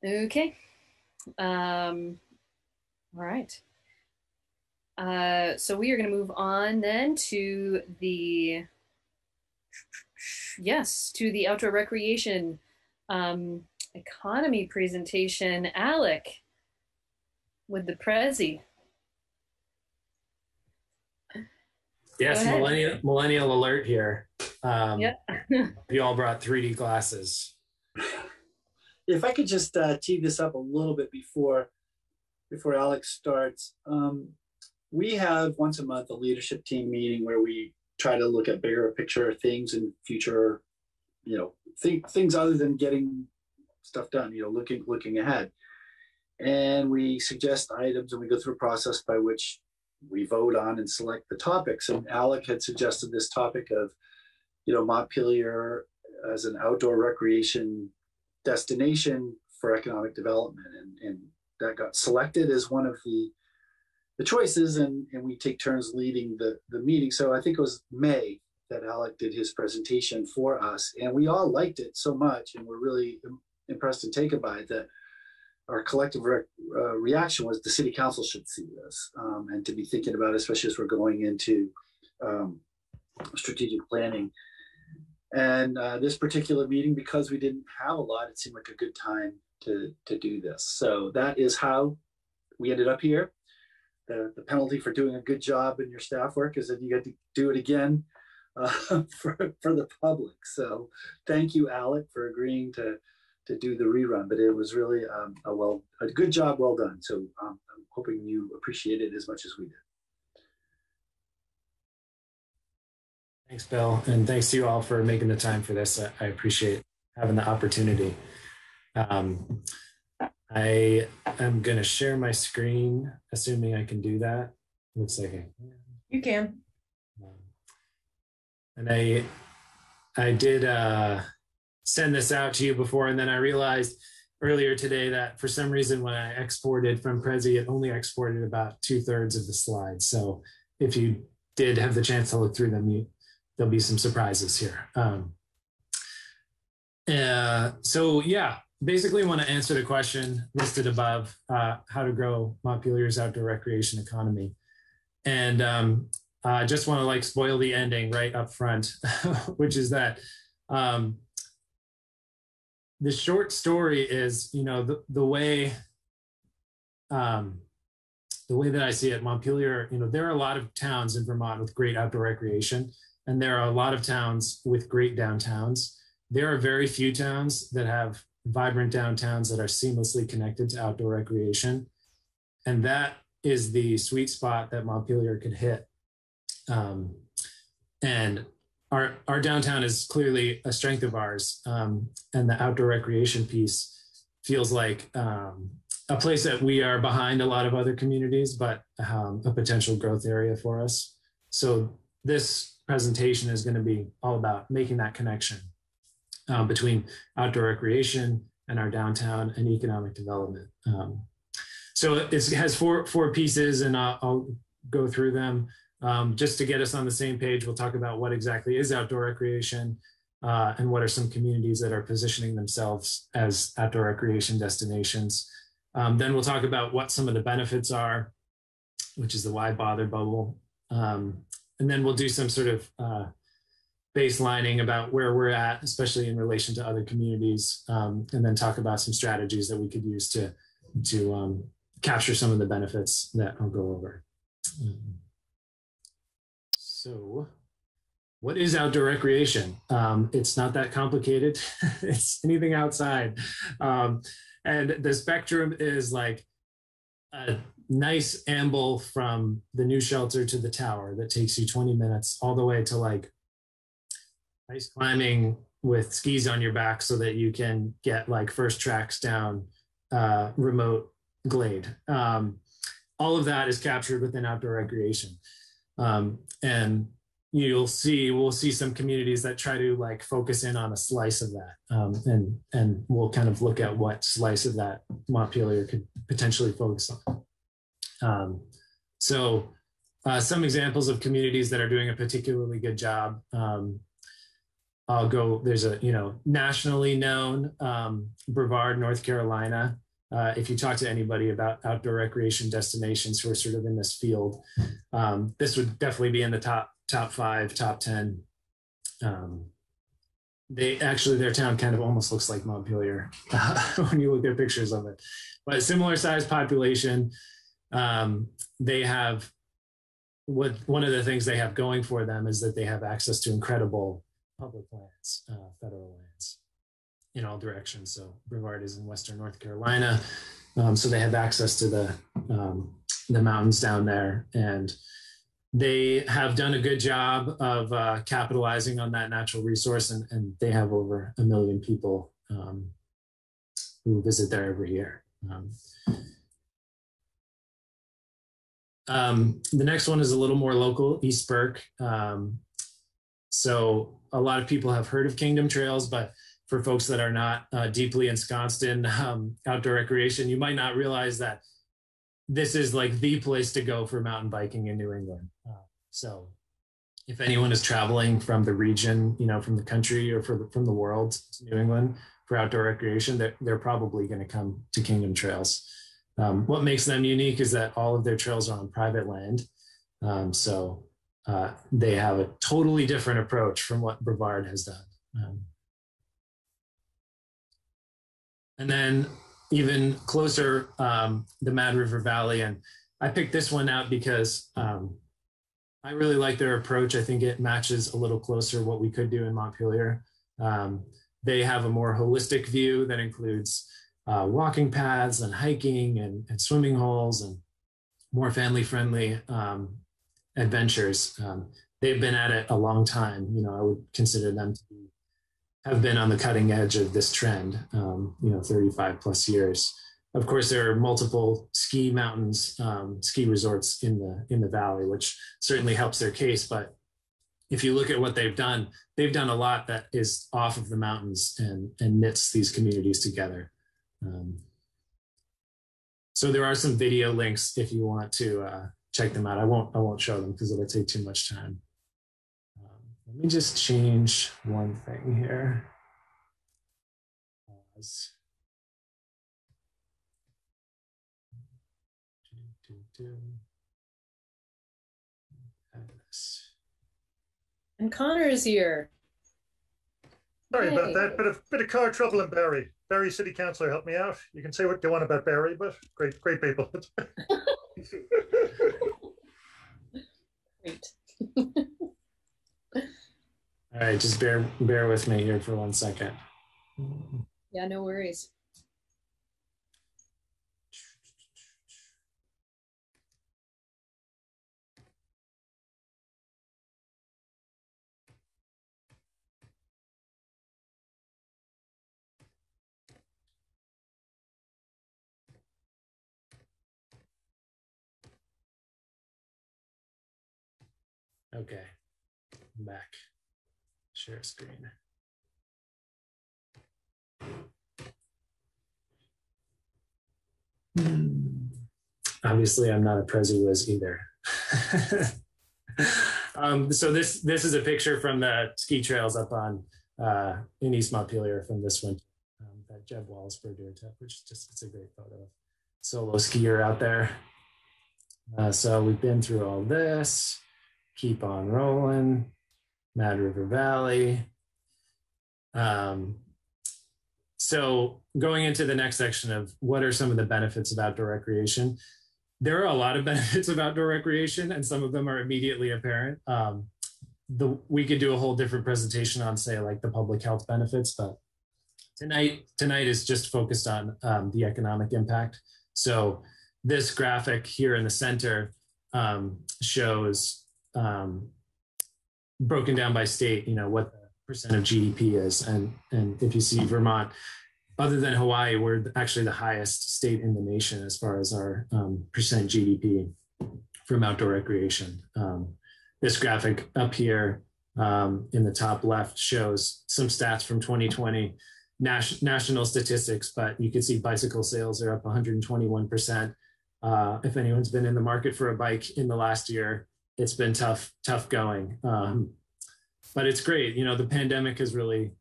B: Okay. Um, all right. Uh, so we are going to move on then to the yes to the outdoor recreation um, economy presentation. Alec with the Prezi.
K: Yes, millennial millennial alert here. Um,
B: yeah. [laughs]
K: you all brought 3D glasses.
E: If I could just uh, tee this up a little bit before before Alex starts, um, we have once a month a leadership team meeting where we try to look at bigger picture things and future, you know, th- things other than getting stuff done. You know, looking looking ahead, and we suggest items and we go through a process by which we vote on and select the topics. And Alec had suggested this topic of, you know, Montpelier as an outdoor recreation destination for economic development, and, and that got selected as one of the the choices, and, and we take turns leading the the meeting. So I think it was May that Alec did his presentation for us, and we all liked it so much, and we're really impressed and taken by it that our collective re- uh, reaction was the city council should see this um, and to be thinking about, it, especially as we're going into um, strategic planning. And uh, this particular meeting, because we didn't have a lot, it seemed like a good time to to do this. So that is how we ended up here. The, the penalty for doing a good job in your staff work is that you get to do it again uh, [laughs] for, for the public. So thank you, Alec, for agreeing to to do the rerun, but it was really um, a well, a good job, well done. So um, I'm hoping you appreciate it as much as we did.
K: Thanks, Bill, and thanks to you all for making the time for this. I appreciate having the opportunity. Um, I am going to share my screen, assuming I can do that. Looks like I
J: You can.
K: And I, I did. Uh, send this out to you before. And then I realized earlier today that for some reason, when I exported from Prezi, it only exported about two thirds of the slides. So if you did have the chance to look through them, you, there'll be some surprises here. Um, uh, so yeah, basically want to answer the question listed above, uh, how to grow Montpelier's outdoor recreation economy. And um, I just want to like spoil the ending right up front, [laughs] which is that um, the short story is, you know, the, the way um, the way that I see it, Montpelier, you know, there are a lot of towns in Vermont with great outdoor recreation, and there are a lot of towns with great downtowns. There are very few towns that have vibrant downtowns that are seamlessly connected to outdoor recreation. And that is the sweet spot that Montpelier could hit. Um, and our our downtown is clearly a strength of ours, um, and the outdoor recreation piece feels like um, a place that we are behind a lot of other communities, but um, a potential growth area for us. So this presentation is going to be all about making that connection uh, between outdoor recreation and our downtown and economic development. Um, so it has four four pieces, and I'll, I'll go through them. Um, just to get us on the same page, we'll talk about what exactly is outdoor recreation uh, and what are some communities that are positioning themselves as outdoor recreation destinations. Um, then we'll talk about what some of the benefits are, which is the why bother bubble. Um, and then we'll do some sort of uh, baselining about where we're at, especially in relation to other communities, um, and then talk about some strategies that we could use to, to um, capture some of the benefits that I'll go over. Um, so, what is outdoor recreation? Um, it's not that complicated. [laughs] it's anything outside. Um, and the spectrum is like a nice amble from the new shelter to the tower that takes you 20 minutes, all the way to like ice climbing with skis on your back so that you can get like first tracks down uh, remote glade. Um, all of that is captured within outdoor recreation. Um, and you'll see we'll see some communities that try to like focus in on a slice of that um, and and we'll kind of look at what slice of that montpelier could potentially focus on um, so uh, some examples of communities that are doing a particularly good job um, i'll go there's a you know nationally known um, brevard north carolina uh, if you talk to anybody about outdoor recreation destinations who are sort of in this field um, this would definitely be in the top top five, top 10. Um, they actually, their town kind of almost looks like Montpelier uh, [laughs] when you look at pictures of it. But similar size population. Um, they have what one of the things they have going for them is that they have access to incredible public lands, uh, federal lands in all directions. So Brevard is in Western North Carolina. Um, so they have access to the, um, the mountains down there. And they have done a good job of uh, capitalizing on that natural resource, and, and, they have over a million people um, who visit there every year. Um, um, the next one is a little more local, East Burke. Um, so a lot of people have heard of Kingdom Trails, but for folks that are not uh, deeply ensconced in um, outdoor recreation, you might not realize that this is like the place to go for mountain biking in New England. Uh, so if anyone is traveling from the region, you know, from the country or the, from the world to New England for outdoor recreation, they're, they're probably going to come to Kingdom Trails. Um, what makes them unique is that all of their trails are on private land. Um, so uh, they have a totally different approach from what Brevard has done. Um, and then even closer, um, the Mad River Valley. And I picked this one out because um, I really like their approach. I think it matches a little closer what we could do in Montpelier. Um, they have a more holistic view that includes uh, walking paths and hiking and, and, swimming holes and more family friendly um, adventures. Um, they've been at it a long time. You know, I would consider them to be have been on the cutting edge of this trend, um, you know, 35 plus years. Of course, there are multiple ski mountains, um, ski resorts in the in the valley, which certainly helps their case. But if you look at what they've done, they've done a lot that is off of the mountains and and knits these communities together. Um, so there are some video links if you want to uh, check them out. I won't I won't show them because it'll take too much time. Um, let me just change one thing here. Pause.
B: And Connor is here.
L: Sorry hey. about that. Bit of bit of car trouble in Barre. Barre City Councilor helped me out. You can say what you want about Barre, but great, great people. [laughs] [laughs]
B: great.
K: All right, just bear bear with me here for one second.
B: Yeah, no worries.
K: Okay, I'm back share screen. Hmm. Obviously, I'm not a Prezi either. [laughs] um, so this this is a picture from the ski trails up on uh, in East Montpelier from this winter um, that Jeb Deer took, which is just it's a great photo. Solo skier out there. Uh, so we've been through all this. Keep on rolling. Mad River Valley. Um, so going into the next section of what are some of the benefits of outdoor recreation, there are a lot of [laughs] benefits of outdoor recreation, and some of them are immediately apparent. Um, the we could do a whole different presentation on, say, like the public health benefits, but tonight tonight is just focused on um, the economic impact. So this graphic here in the center um, shows um, broken down by state, you know, what the percent of GDP is. And, and if you see Vermont, other than Hawaii, we're actually the highest state in the nation as far as our um, percent GDP from outdoor recreation. Um, this graphic up here um, in the top left shows some stats from 2020 nas- national statistics, but you can see bicycle sales are up 121%. Uh, if anyone's been in the market for a bike in the last year, it's been tough, tough going. Um, but it's great. You know, the pandemic has really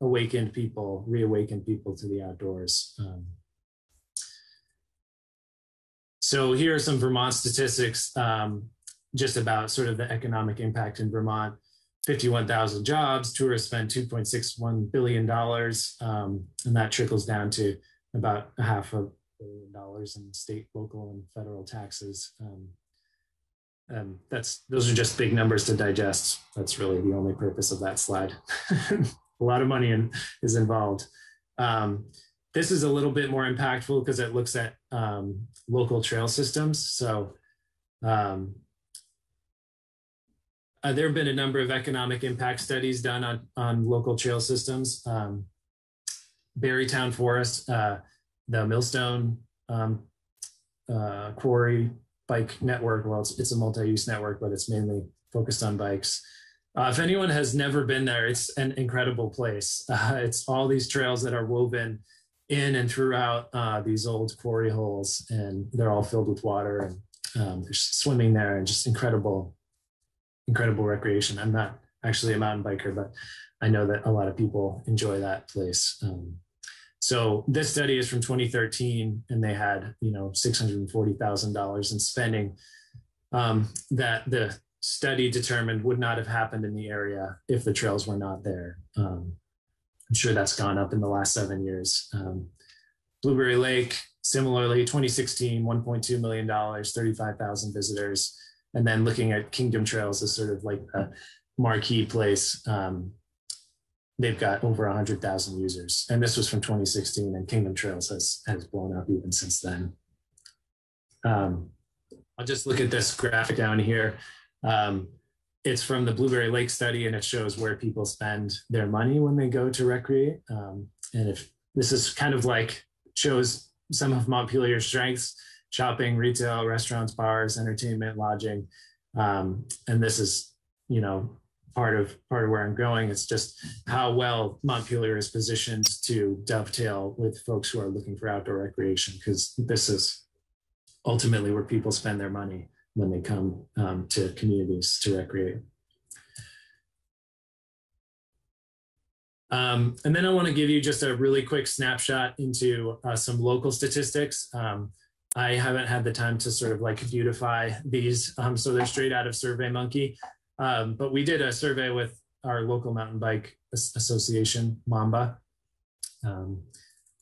K: awakened people, reawakened people to the outdoors. Um, so here are some Vermont statistics um, just about sort of the economic impact in Vermont. 51,000 jobs, tourists spend $2.61 billion, um, and that trickles down to about a half a billion dollars in state, local, and federal taxes. Um, um, that's those are just big numbers to digest. That's really the only purpose of that slide. [laughs] a lot of money in, is involved. Um, this is a little bit more impactful because it looks at um, local trail systems. So um, uh, there have been a number of economic impact studies done on, on local trail systems. Um, Barre Town Forest, uh, the Millstone um, uh, Quarry Bike Network. Well, it's, it's a multi-use network, but it's mainly focused on bikes. Uh, if anyone has never been there, it's an incredible place. [laughs] Uh, it's all these trails that are woven in and throughout uh, these old quarry holes, and they're all filled with water, and um, there's swimming there, and just incredible, incredible recreation. I'm not actually a mountain biker, but I know that a lot of people enjoy that place. Um, so this study is from 2013, and they had you know $640,000 in spending um, that the study determined would not have happened in the area if the trails were not there. Um, I'm sure that's gone up in the last seven years. Um, Blueberry Lake, similarly, 2016, $1.2 million, 35,000 visitors. And then looking at Kingdom Trails as sort of like a marquee place, um, they've got over 100,000 users. And this was from 2016, and Kingdom Trails has, has blown up even since then. Um, I'll just look at this graphic down here. Um, it's from the Blueberry Lake study, and it shows where people spend their money when they go to recreate. Um, and if this is kind of like shows some of Montpelier's strengths: shopping, retail, restaurants, bars, entertainment, lodging. Um, and this is, you know, part of part of where I'm going. It's just how well Montpelier is positioned to dovetail with folks who are looking for outdoor recreation, because this is ultimately where people spend their money when they come um, to communities to recreate. Um, and then I want to give you just a really quick snapshot into uh, some local statistics. Um, I haven't had the time to sort of like beautify these, um, so they're straight out of SurveyMonkey. Um, but we did a survey with our local mountain bike association, Mamba, um,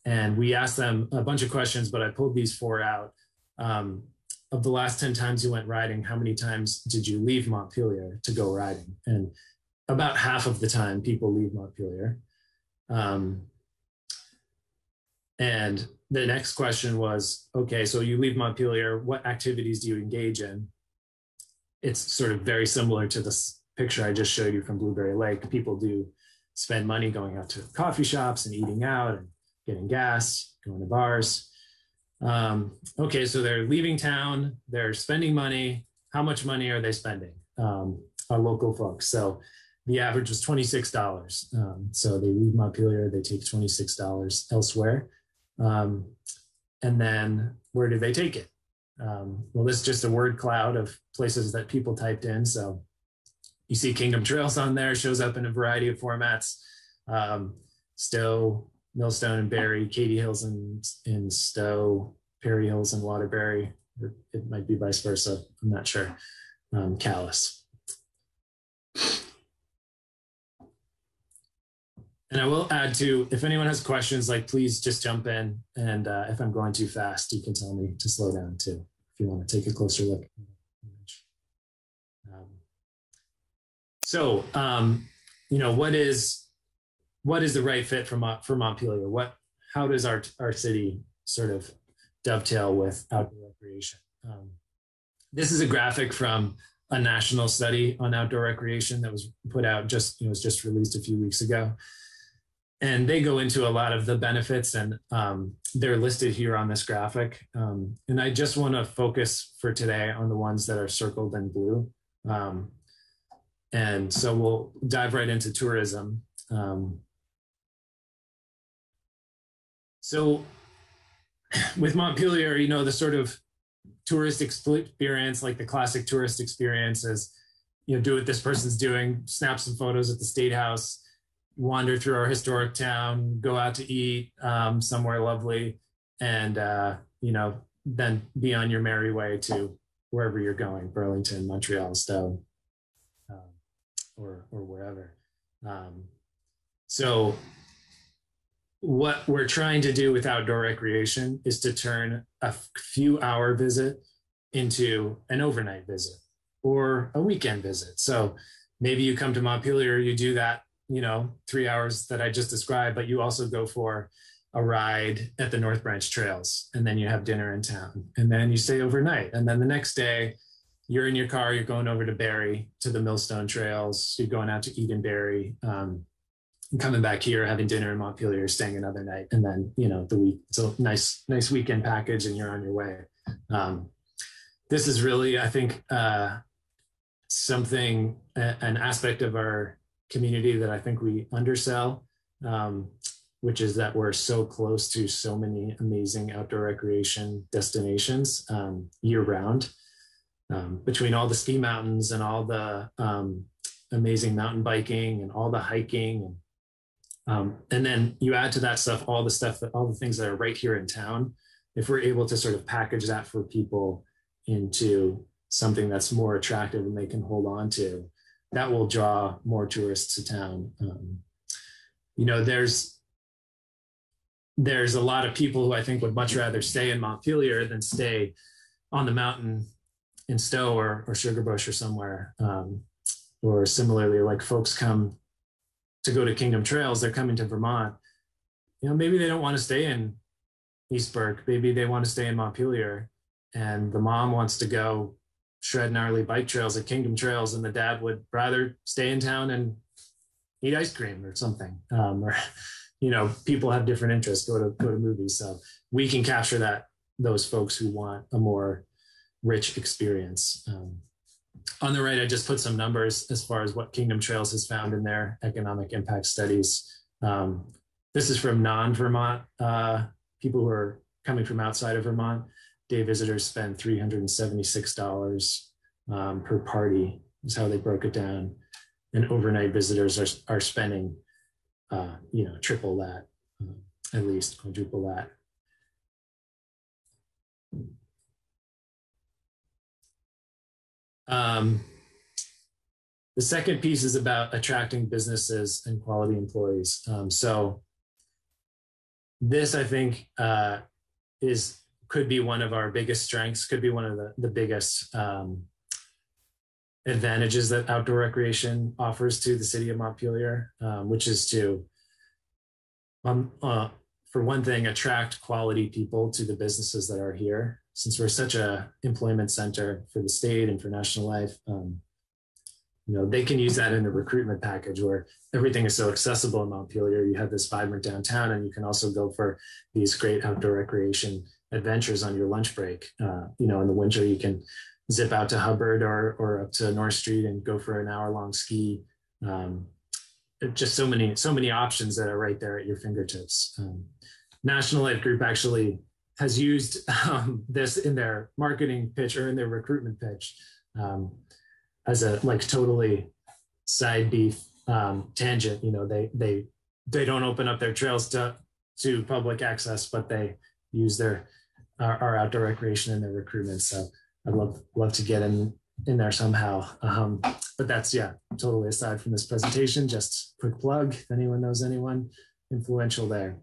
K: and we asked them a bunch of questions. But I pulled these four out. Um, of the last 10 times you went riding, how many times did you leave Montpelier to go riding? And about half of the time people leave Montpelier. Um, and the next question was, okay, so you leave Montpelier, what activities do you engage in? It's sort of very similar to this picture I just showed you from Blueberry Lake. People do spend money going out to coffee shops and eating out and getting gas, going to bars. Um, okay, so they're leaving town, they're spending money. How much money are they spending? Um, our local folks. So the average was $26. Um, so they leave Montpelier, they take $26 elsewhere. Um, and then where do they take it? Um, well, this is just a word cloud of places that people typed in. So you see Kingdom Trails on there, shows up in a variety of formats. Um, Stowe, Millstone and Barre, Cady Hills and in Stowe, Perry Hills and Waterbury. It might be vice versa. I'm not sure. Um, Calais. And I will add to, if anyone has questions, like please just jump in. And uh, if I'm going too fast, you can tell me to slow down too, if you want to take a closer look. Um, so, um, you know, what is what is the right fit for for Montpelier? What how does our our city sort of dovetail with outdoor recreation? Um, this is a graphic from a national study on outdoor recreation that was put out just you know was just released a few weeks ago, and they go into a lot of the benefits and um, they're listed here on this graphic. Um, and I just want to focus for today on the ones that are circled in blue. Um, And so we'll dive right into tourism. Um, so [clears throat] with Montpelier, you know, the sort of tourist experience, like the classic tourist experience is, you know, do what this person's doing, snap some photos at the State House, wander through our historic town, go out to eat um, somewhere lovely, and, uh, you know, then be on your merry way to wherever you're going, Burlington, Montreal, Stowe, um, or, or wherever. Um, so what we're trying to do with outdoor recreation is to turn a few hour visit into an overnight visit or a weekend visit. So maybe you come to Montpelier, you do that, you know, three hours that I just described, but you also go for a ride at the North Branch Trails, and then you have dinner in town, and then you stay overnight, and then the next day you're in your car, you're going over to Barre to the Millstone Trails, you're going out to Eden Barre, um, coming back here, having dinner in Montpelier, staying another night, and then you know the week. It's a nice, nice weekend package, and you're on your way. Um, this is really, I think, uh, something, an aspect of our community that I think we undersell. Um, which is that we're so close to so many amazing outdoor recreation destinations um, year round. Um, between all the ski mountains and all the um, amazing mountain biking and all the hiking and um, and then you add to that stuff all the stuff that all the things that are right here in town. If we're able to sort of package that for people into something that's more attractive and they can hold on to, that will draw more tourists to town. Um, you know, there's there's a lot of people who I think would much rather stay in Montpelier than stay on the mountain in Stowe or, or Sugarbush or somewhere. Um, or similarly, like folks come to go to Kingdom Trails, they're coming to Vermont. You know, maybe they don't want to stay in East Burke. Maybe they want to stay in Montpelier, and the mom wants to go shred gnarly bike trails at Kingdom Trails, and the dad would rather stay in town and eat ice cream or something. Um, or [laughs] you know, people have different interests. Go to go to movies, so we can capture that those folks who want a more rich experience. Um, on the right, I just put some numbers as far as what Kingdom Trails has found in their economic impact studies. Um, this is from non-Vermont uh, people who are coming from outside of Vermont. Day visitors spend $376 um, per party is how they broke it down. And overnight visitors are, are spending, uh, you know, triple that, uh, at least quadruple that. Um, the second piece is about attracting businesses and quality employees. Um, so this, I think, uh, is could be one of our biggest strengths. Could be one of the the biggest um, advantages that outdoor recreation offers to the city of Montpelier, um, which is to, um, uh, for one thing, attract quality people to the businesses that are here since we're such a employment center for the state and for national life, um, you know, they can use that in a recruitment package where everything is so accessible in Montpelier. You have this vibrant downtown, and you can also go for these great outdoor recreation adventures on your lunch break. Uh, you know, in the winter, you can zip out to Hubbard or or up to North Street and go for an hour long ski. Um, just so many so many options that are right there at your fingertips. Um, National Life Group actually has used [laughs] um, this in their marketing pitch or in their recruitment pitch um, as a like totally side beef um, tangent. You know, they they they don't open up their trails to to public access, but they use their our, our outdoor recreation and their recruitment. So I'd love love to get in in there somehow. Um, but that's yeah, totally aside from this presentation. Just quick plug. If anyone knows anyone influential there.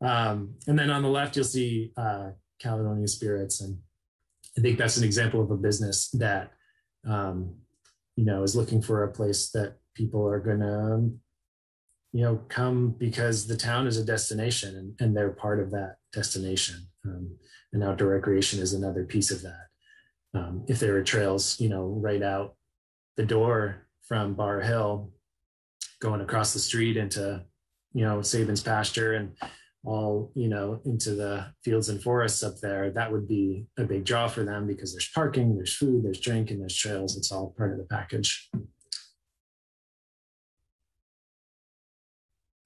K: Um, and then on the left, you'll see uh, Caledonia Spirits. And I think that's an example of a business that, um, you know, is looking for a place that people are going to, you know, come because the town is a destination and, and they're part of that destination. Um, and outdoor recreation is another piece of that. Um, if there are trails, you know, right out the door from Barr Hill, going across the street into, you know, Sabin's pasture and all you know into the fields and forests up there that would be a big draw for them because there's parking there's food there's drink and there's trails it's all part of the package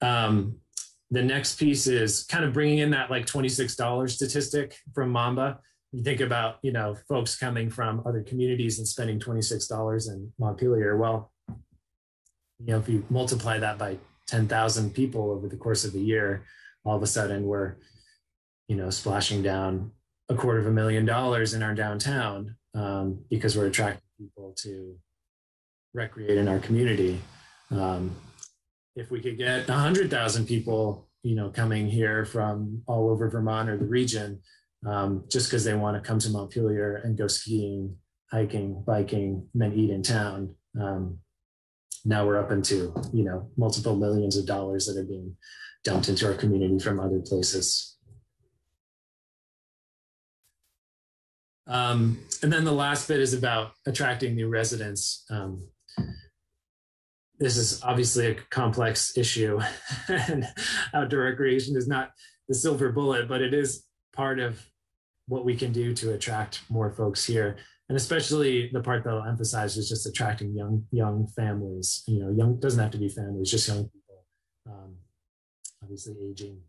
K: Um, the next piece is kind of bringing in that like $26 statistic from Mamba. You think about, you know, folks coming from other communities and spending $26 in Montpelier. Well, you know, if you multiply that by 10,000 people over the course of a year, all of a sudden we're, you know, splashing down a quarter of a million dollars in our downtown um, because we're attracting people to recreate in our community. Um, if we could get 100,000 people, you know, coming here from all over Vermont or the region, um, just because they want to come to Montpelier and go skiing, hiking, biking, and then eat in town. Um, now we're up into, you know, multiple millions of dollars that are being dumped into our community from other places. Um, and then the last bit is about attracting new residents. Um, this is obviously a complex issue, [laughs] and outdoor recreation is not the silver bullet, but it is part of what we can do to attract more folks here. And especially the part that I'll emphasize is just attracting young young families. You know, young doesn't have to be families, just young people. Um, obviously, aging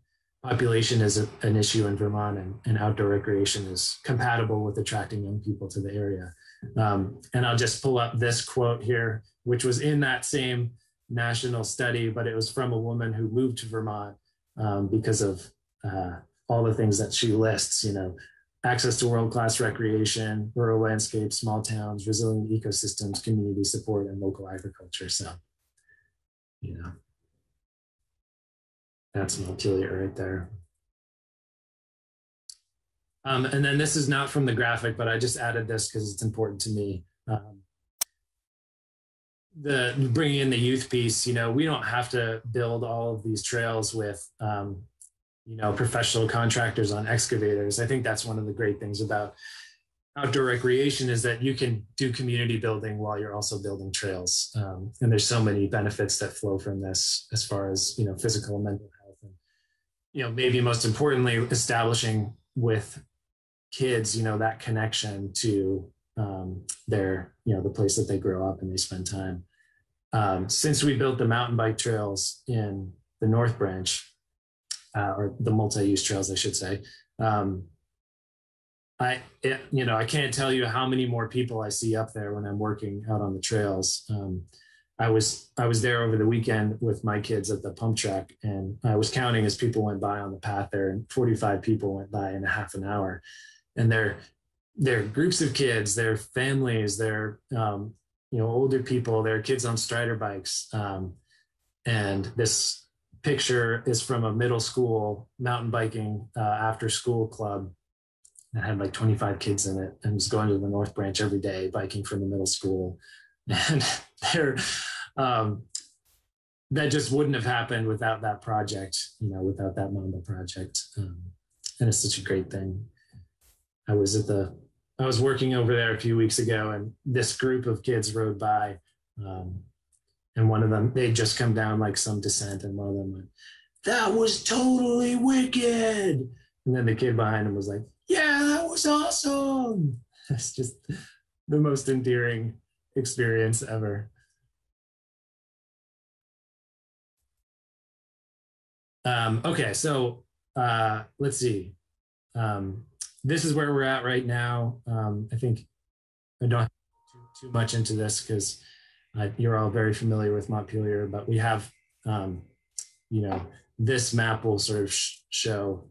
K: population is a, an issue in Vermont, and, and outdoor recreation is compatible with attracting young people to the area. Um, and I'll just pull up this quote here, which was in that same national study, but it was from a woman who moved to Vermont um, because of uh, all the things that she lists, you know, access to world-class recreation, rural landscapes, small towns, resilient ecosystems, community support, and local agriculture. So, you know, that's Montpelier right there. Um, and then this is not from the graphic, but I just added this because it's important to me. Um, the bringing in the youth piece, you know, we don't have to build all of these trails with, um, you know, professional contractors on excavators. I think that's one of the great things about outdoor recreation is that you can do community building while you're also building trails. Um, and there's so many benefits that flow from this as far as, you know, physical and mental health. And, you know, maybe most importantly, establishing with kids, you know, that connection to um, their, you know, the place that they grow up and they spend time. Um, since we built the mountain bike trails in the North Branch, uh, or the multi-use trails, I should say, um, I, it, you know, I can't tell you how many more people I see up there when I'm working out on the trails. Um, I was I was there over the weekend with my kids at the pump track, and I was counting as people went by on the path there, and 45 people went by in a half an hour and they're they're groups of kids, they're families, they're um, you know older people, they're kids on strider bikes, um, and this picture is from a middle school mountain biking uh, after school club that had like 25 kids in it and was going to the North Branch every day biking from the middle school, [laughs] and they're um, that just wouldn't have happened without that project, you know, without that Mamba project. Um, and it's such a great thing. I was at the I was working over there a few weeks ago, and this group of kids rode by, um, and one of them they'd just come down like some descent, and one of them went, "That was totally wicked," and then the kid behind him was like, "Yeah, that was awesome." [laughs] That's just the most endearing experience ever. Um, okay, so uh, let's see. Um, this is where we're at right now. Um, I think I don't too, too much into this because uh, you're all very familiar with Montpelier, but we have, um, you know, this map will sort of sh- show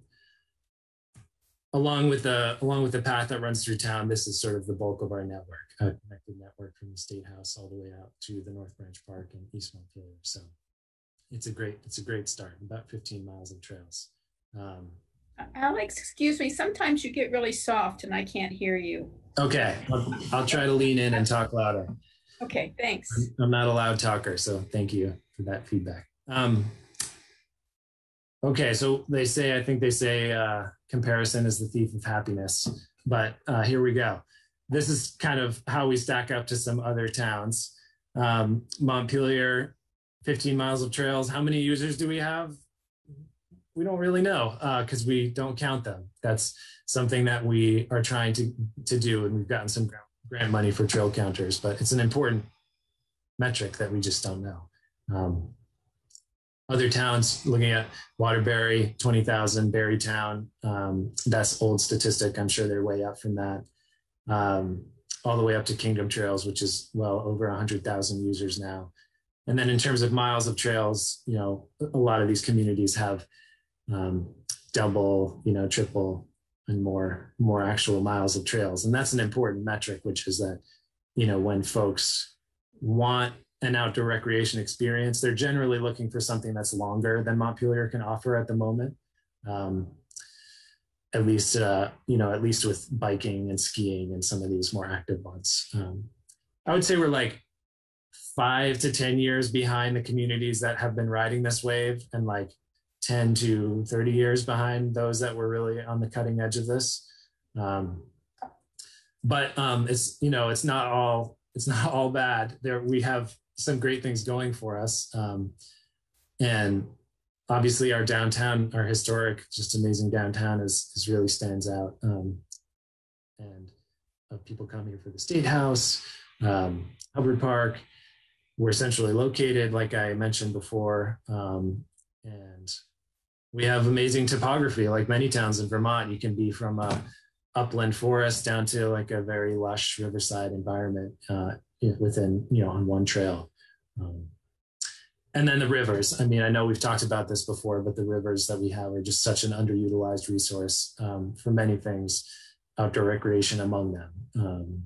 K: along with the along with the path that runs through town. This is sort of the bulk of our network, a connected network from the State House all the way out to the North Branch Park and East Montpelier. So it's a great it's a great start. About 15 miles of trails. Um,
F: Alex, excuse me. Sometimes you get really soft and I can't hear you.
K: Okay, I'll, I'll try to lean in and talk louder.
F: Okay, thanks.
K: I'm, I'm not a loud talker, so thank you for that feedback. Um, okay, so they say, I think they say uh, comparison is the thief of happiness, but uh, here we go. This is kind of how we stack up to some other towns. Um, Montpelier, 15 miles of trails. How many users do we have? We don't really know because uh, we don't count them. That's something that we are trying to to do, and we've gotten some grant money for trail counters, but it's an important metric that we just don't know. Um, other towns, looking at Waterbury, 20,000, Barre Town, um, that's old statistic. I'm sure they're way up from that. Um, all the way up to Kingdom Trails, which is well over 100,000 users now. And then in terms of miles of trails, you know, a lot of these communities have um, double, you know, triple and more more actual miles of trails, and that's an important metric, which is that, you know, when folks want an outdoor recreation experience, they're generally looking for something that's longer than Montpelier can offer at the moment. Um, at least, uh, you know, at least with biking and skiing and some of these more active ones. Um, I would say we're like five to 10 years behind the communities that have been riding this wave and like 10 to 30 years behind those that were really on the cutting edge of this. Um, but um, it's, you know, it's not all, it's not all bad there. We have some great things going for us. Um, and obviously our downtown, our historic, just amazing downtown is, is really stands out. Um, and uh, people come here for the State House, um, Hubbard Park, we're centrally located, like I mentioned before, um, and we have amazing topography. Like many towns in Vermont, you can be from a upland forest down to like a very lush riverside environment uh, within, you know, on one trail. Um, and then the rivers. I mean, I know we've talked about this before, but the rivers that we have are just such an underutilized resource um, for many things, outdoor recreation among them. Um,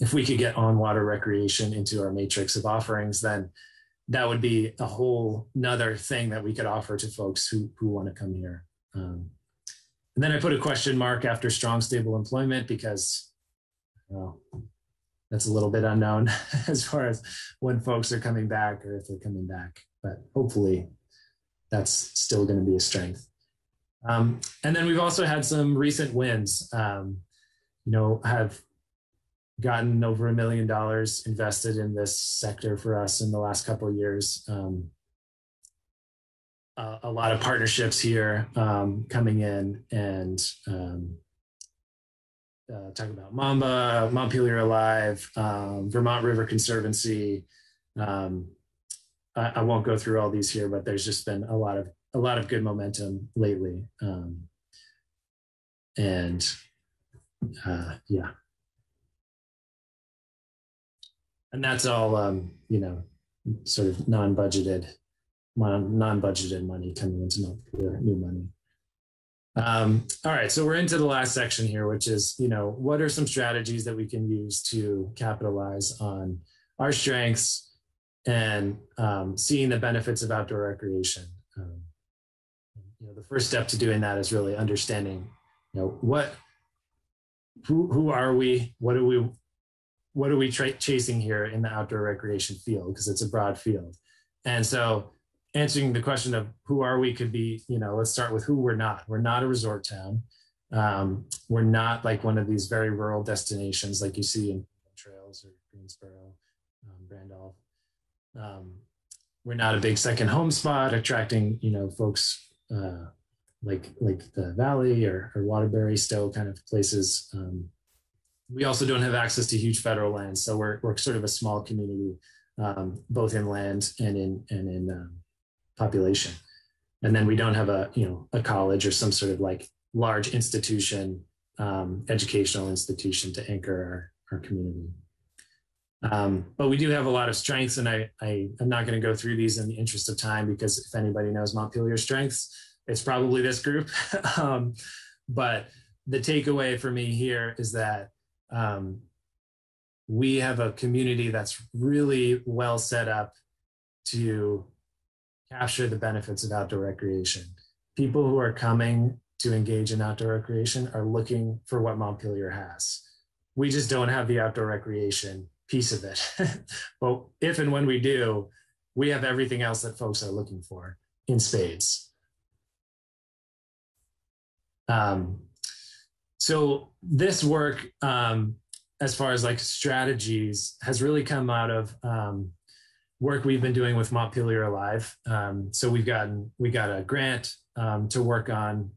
K: if we could get on water recreation into our matrix of offerings, then that would be a whole nother thing that we could offer to folks who, who want to come here. Um, and then I put a question mark after strong, stable employment because, well, that's a little bit unknown [laughs] as far as when folks are coming back or if they're coming back. But hopefully, that's still going to be a strength. Um, and then we've also had some recent wins. Um, you know, have gotten over a million dollars invested in this sector for us in the last couple of years. Um, uh, a lot of partnerships here um, coming in and um, uh, talk about Mamba, Montpelier Alive, um, Vermont River Conservancy. Um, I, I, won't go through all these here, but there's just been a lot of a lot of good momentum lately. Um, and uh, yeah, and that's all um, you know sort of non-budgeted non-budgeted money coming into new money. Um, all right so we're into the last section here which is you know what are some strategies that we can use to capitalize on our strengths and um, seeing the benefits of outdoor recreation? Um, you know the first step to doing that is really understanding you know what who, who are we? What do we what are we tra- chasing here in the outdoor recreation field? Because it's a broad field. And so answering the question of who are we could be you know let's start with who we're not. We're not a resort town. Um, we're not like one of these very rural destinations like you see in trails or greensboro um, randolph. Um, we're not a big second home spot attracting you know folks uh, like like the valley or, or waterbury stowe kind of places. Um, we also don't have access to huge federal lands, so we're we're sort of a small community, um, both in land and in and in um, population. And then we don't have a you know a college or some sort of like large institution, um, educational institution to anchor our our community. Um, but we do have a lot of strengths, and I, I am not going to go through these in the interest of time because if anybody knows Montpelier strengths, it's probably this group. [laughs] um, but the takeaway for me here is that um, we have a community that's really well set up to capture the benefits of outdoor recreation. People who are coming to engage in outdoor recreation are looking for what Montpelier has. We just don't have the outdoor recreation piece of it. [laughs] but if and when we do, we have everything else that folks are looking for in spades. Um, so this work um, as far as like strategies has really come out of um, work we've been doing with montpelier alive um, so we've gotten we got a grant um, to work on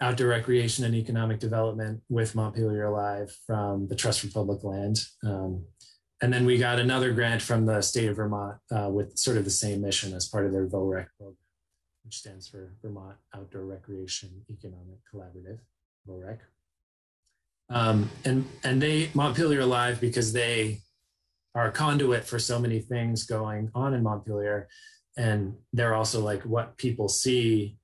K: outdoor recreation and economic development with montpelier alive from the trust for public land um, and then we got another grant from the state of Vermont uh, with sort of the same mission as part of their VOREC program, which stands for Vermont Outdoor Recreation Economic Collaborative, VOREC. Um, and and they Montpelier Alive because they are a conduit for so many things going on in Montpelier, and they're also like what people see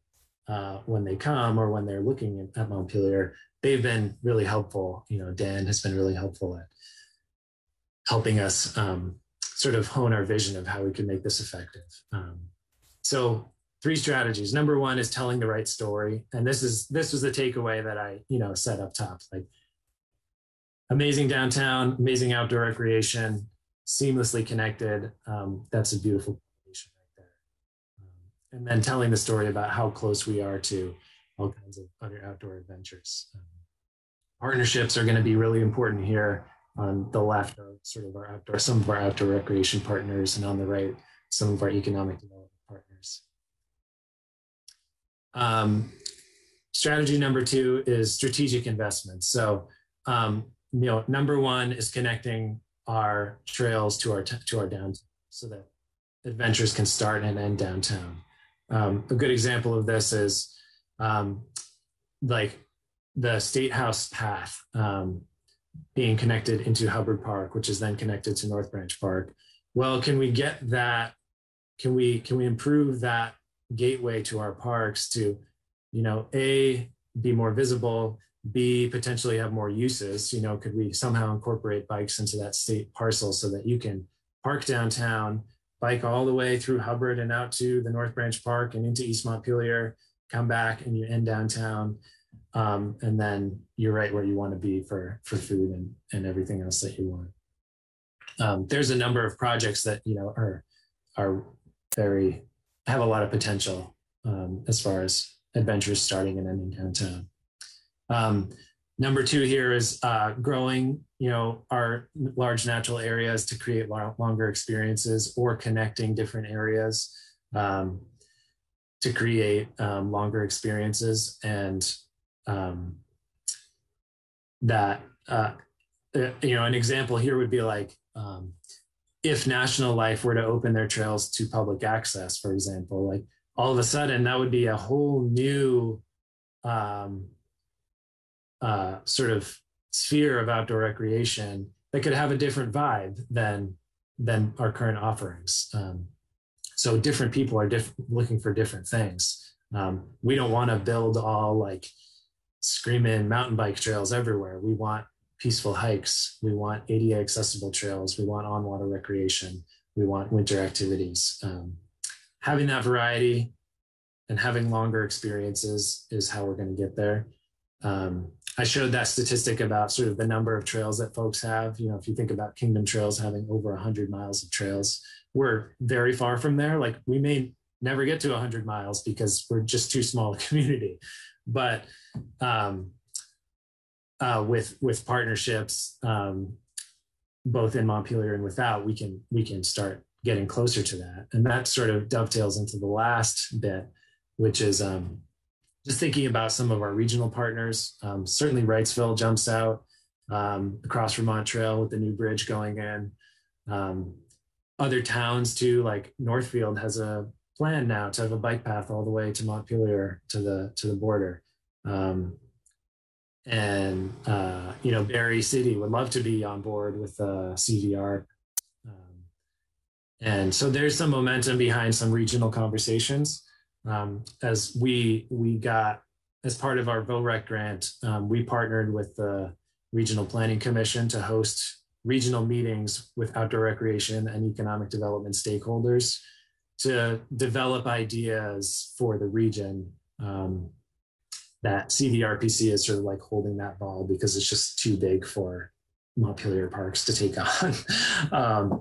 K: uh, when they come or when they're looking at Montpelier. They've been really helpful. You know, Dan has been really helpful at helping us um, sort of hone our vision of how we can make this effective. Um, so three strategies. Number one is telling the right story, and this is this was the takeaway that I you know set up top. Like amazing downtown, amazing outdoor recreation, seamlessly connected. Um, that's a beautiful combination right there. Um, and then telling the story about how close we are to all kinds of other outdoor adventures. Um, partnerships are going to be really important here on the left are sort of our outdoor, some of our outdoor recreation partners, and on the right, some of our economic development partners. Um, strategy number two is strategic investments. So, um, you know, number one is connecting our trails to our to our downtown, so that adventures can start and end downtown. Um, a good example of this is um, like the State House path. Um, being connected into Hubbard Park, which is then connected to North Branch Park. Well, can we get that? Can we can we improve that gateway to our parks to, you know, a be more visible, b potentially have more uses. You know, could we somehow incorporate bikes into that state parcel so that you can park downtown, bike all the way through Hubbard and out to the North Branch Park and into East Montpelier, come back and you end downtown um, and then you're right where you want to be for for food and and everything else that you want. Um, there's a number of projects that you know are are very have a lot of potential um, as far as adventures starting and ending downtown. Um, number two here is uh, growing, you know, our large natural areas to create longer experiences or connecting different areas um, to create um, longer experiences and um, that uh, uh, you know an example here would be like um, if national life were to open their trails to public access for example like all of a sudden that would be a whole new um, uh, sort of sphere of outdoor recreation that could have a different vibe than than our current offerings um, so different people are diff- looking for different things um, we don't want to build all like screaming mountain bike trails everywhere. We want peaceful hikes. We want ADA accessible trails. We want on water recreation. We want winter activities. Um, having that variety and having longer experiences is how we're going to get there. Um, I showed that statistic about sort of the number of trails that folks have. You know, if you think about Kingdom Trails having over 100 miles of trails, we're very far from there. Like we may never get to 100 miles because we're just too small a [laughs] community but um, uh, with with partnerships, um, both in Montpelier and without, we can we can start getting closer to that, and that sort of dovetails into the last bit, which is um, just thinking about some of our regional partners. Um, certainly, Wrightsville jumps out um, across Vermont Trail with the new bridge going in. Um, other towns too, like Northfield has a plan now to have a bike path all the way to Montpelier to the to the border. Um, and uh, you know, Barre City would love to be on board with uh, CVR. Um, and so there's some momentum behind some regional conversations. Um, as we we got as part of our VOREC grant, um, we partnered with the Regional Planning Commission to host regional meetings with outdoor recreation and economic development stakeholders to develop ideas for the region um, that CVRPC is sort of like holding that ball because it's just too big for Montpelier Parks to take [laughs] on. um,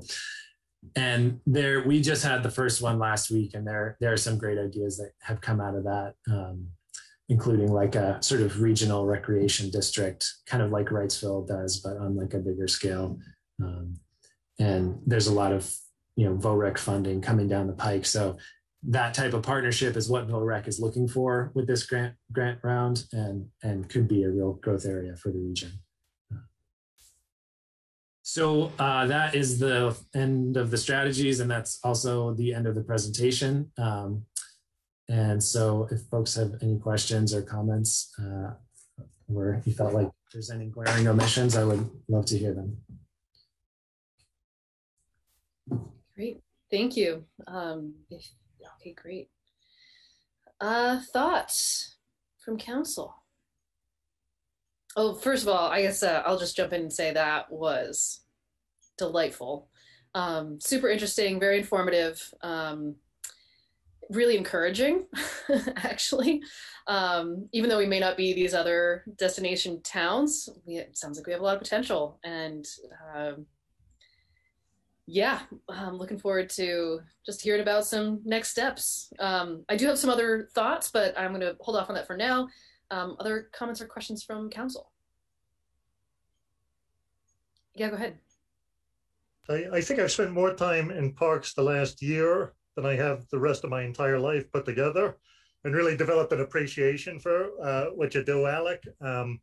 K: and there, we just had the first one last week, and there there are some great ideas that have come out of that, um, including like a sort of regional recreation district, kind of like Wrightsville does, but on like a bigger scale. Um, and there's a lot of you know VOREC funding coming down the pike. So that type of partnership is what VOREC is looking for with this grant grant round, and and could be a real growth area for the region. So uh, that is the end of the strategies, and that's also the end of the presentation. Um, and so, if folks have any questions or comments, uh, or you felt like there's any glaring omissions, I would love to hear them.
B: Great, thank you. Um, if, okay, great. Uh, thoughts from council? Oh, first of all, I guess uh, I'll just jump in and say that was delightful. Um, super interesting, very informative, um, really encouraging, [laughs] actually. Um, even though we may not be these other destination towns, we, it sounds like we have a lot of potential. And um, yeah, I'm looking forward to just hearing about some next steps. Um, I do have some other thoughts, but I'm going to hold off on that for now. Um, other comments or questions from council? Yeah, go ahead.
L: I, I think I've spent more time in parks the last year than I have the rest of my entire life put together and really developed an appreciation for uh, what you do, Alec. Um,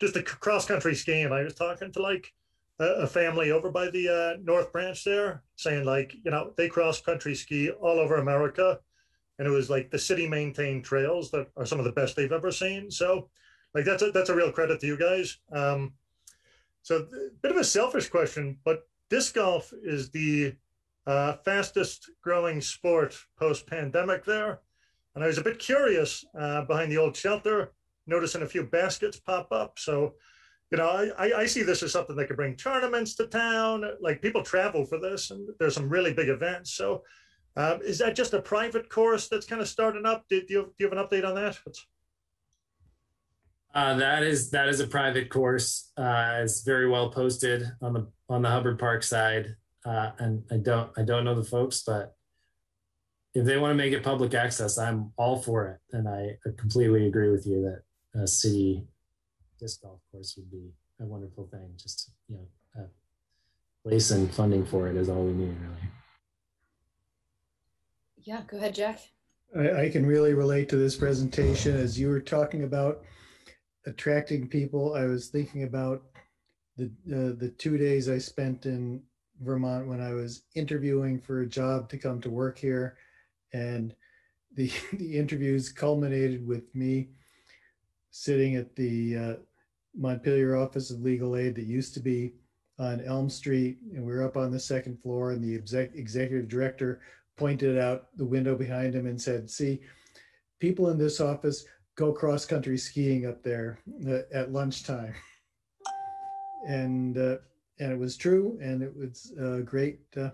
L: just a cross country skiing. I was talking to like a, a family over by the uh, North Branch there saying like, you know, they cross country ski all over America and it was like the city maintained trails that are some of the best they've ever seen. So, like that's a that's a real credit to you guys. Um, so, a bit of a selfish question, but disc golf is the uh, fastest growing sport post pandemic there, and I was a bit curious uh, behind the old shelter, noticing a few baskets pop up. So. You know, I, I see this as something that could bring tournaments to town. Like people travel for this, and there's some really big events. So, um, is that just a private course that's kind of starting up? Do, do, you, do you have an update on that?
K: Uh, that is that is a private course. Uh, it's very well posted on the on the Hubbard Park side, uh, and I don't I don't know the folks, but if they want to make it public access, I'm all for it. And I completely agree with you that a city disc golf course would be a wonderful thing. Just you know, place and funding for it is all we need, really.
B: Yeah, go ahead, Jack.
C: I, I can really relate to this presentation as you were talking about attracting people. I was thinking about the uh, the two days I spent in Vermont when I was interviewing for a job to come to work here, and the [laughs] the interviews culminated with me sitting at the uh, Montpelier Office of Legal Aid that used to be on Elm Street, and we were up on the second floor, and the exec- executive director pointed out the window behind him and said, "See, people in this office go cross country skiing up there uh, at lunchtime," and uh, and it was true, and it was great. Uh,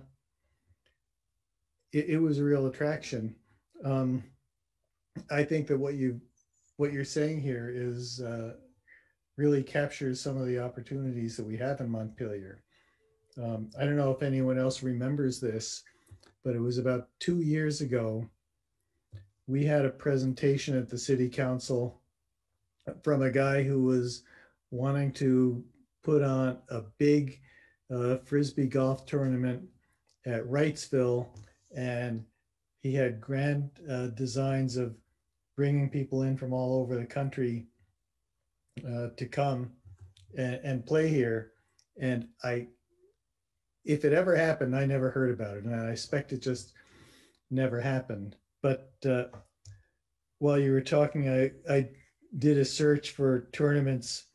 C: it, it, was a real attraction. Um, I think that what you what you're saying here is uh, really captures some of the opportunities that we have in Montpelier. Um, I don't know if anyone else remembers this but it was about two years ago. We had a presentation at the city council from a guy who was wanting to put on a big uh, frisbee golf tournament at Wrightsville, and he had grand uh, designs of bringing people in from all over the country uh, to come and, and play here. And I if it ever happened, I never heard about it, and I expect it just never happened. But uh, while you were talking, I, I did a search for tournaments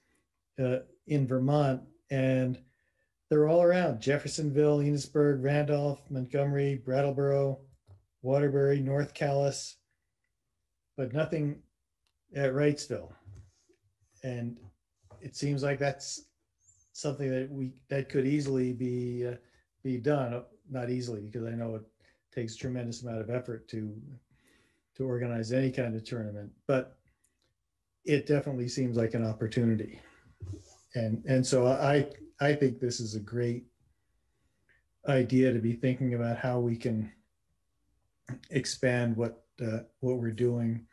C: uh, in Vermont, and they're all around Jeffersonville, Enosburg, Randolph, Montgomery, Brattleboro, Waterbury, North Calais, but nothing at Wrightsville. And it seems like that's something that we that could easily be uh, be done. Not easily because I know it takes tremendous amount of effort to to organize any kind of tournament, but it definitely seems like an opportunity. And and so I I think this is a great idea to be thinking about how we can expand what uh, what we're doing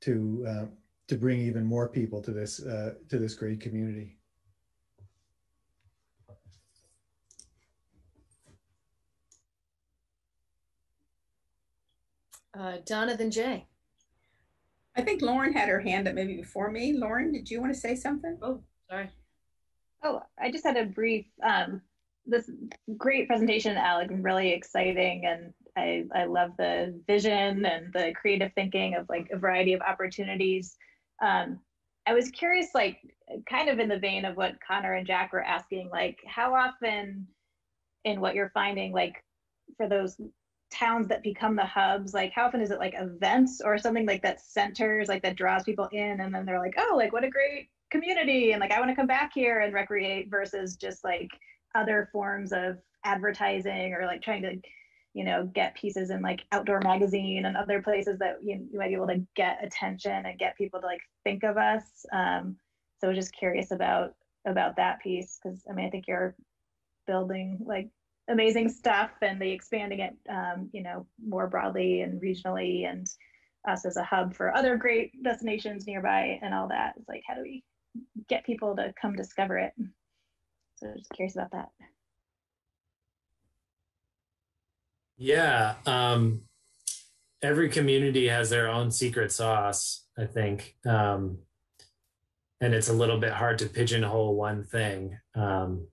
C: to uh, to bring even more people to this uh, to this great community.
B: Uh, Jonathan J.
F: I think Lauren had her hand up maybe before me. Lauren, did you want to say something?
B: Oh, sorry.
A: Oh, I just had a brief, um, this great presentation, Alec, really exciting. And I, I love the vision and the creative thinking of like a variety of opportunities. Um, I was curious, like kind of in the vein of what Connor and Jack were asking, like how often in what you're finding, like for those towns that become the hubs, like how often is it like events or something like that centers, like that draws people in and then they're like, oh, like what a great community and like I want to come back here and recreate versus just like other forms of advertising or like trying to you know get pieces in like outdoor magazine and other places that you, you might be able to get attention and get people to like think of us. Um, so just curious about about that piece because i mean i think you're building like amazing stuff and the expanding it um, you know more broadly and regionally and us as a hub for other great destinations nearby and all that it's like how do we get people to come discover it so just curious about that
K: Yeah. Um, every community has their own secret sauce, I think. Um, and it's a little bit hard to pigeonhole one thing. Um,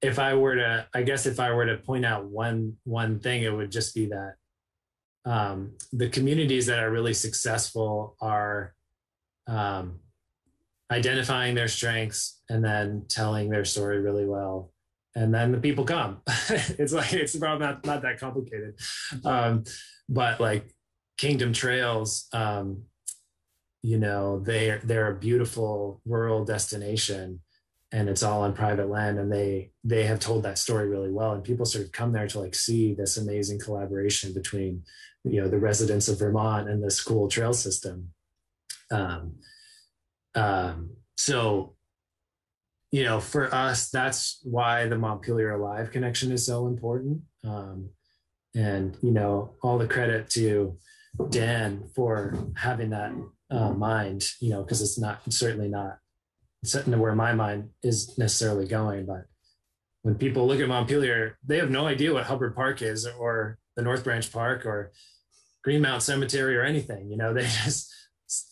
K: if I were to, I guess if I were to point out one one thing, it would just be that um, the communities that are really successful are um, identifying their strengths and then telling their story really well. And then the people come. [laughs] it's like it's about not not that complicated, um, but like Kingdom Trails, um, you know, they they're a beautiful rural destination, and it's all on private land, and they they have told that story really well, and people sort of come there to like see this amazing collaboration between, you know, the residents of Vermont and this cool trail system. Um, um, so you know, for us, that's why the Montpelier Alive connection is so important. Um, and, you know, all the credit to Dan for having that uh, mind, you know, because it's not certainly not where my mind is necessarily going. But when people look at Montpelier, they have no idea what Hubbard Park is or the North Branch Park or Greenmount Cemetery or anything. You know, [laughs] they just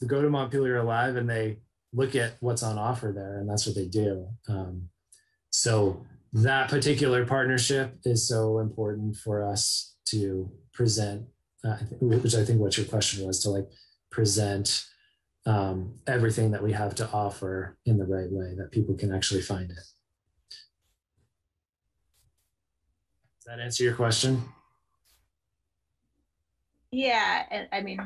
K: go to Montpelier Alive and they look at what's on offer there, and that's what they do. Um, so that particular partnership is so important for us to present, uh, which I think what your question was to like present um, everything that we have to offer in the right way that people can actually find it. Does that answer your question?
A: Yeah, I mean,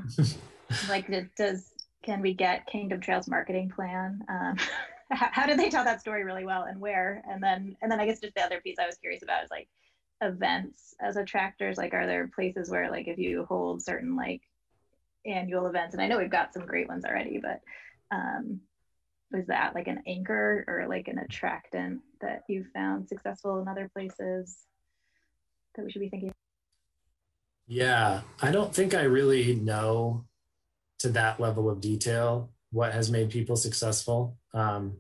A: [laughs] like, does can we get Kingdom Trails marketing plan? Um, [laughs] how, how did they tell that story really well and where? And then, and then I guess just the other piece I was curious about is like events as attractors. Like, are there places where like if you hold certain like annual events, and I know we've got some great ones already, but um, was that like an anchor or like an attractant that you found successful in other places that we should be thinking?
K: Yeah, I don't think I really know to that level of detail what has made people successful. Um,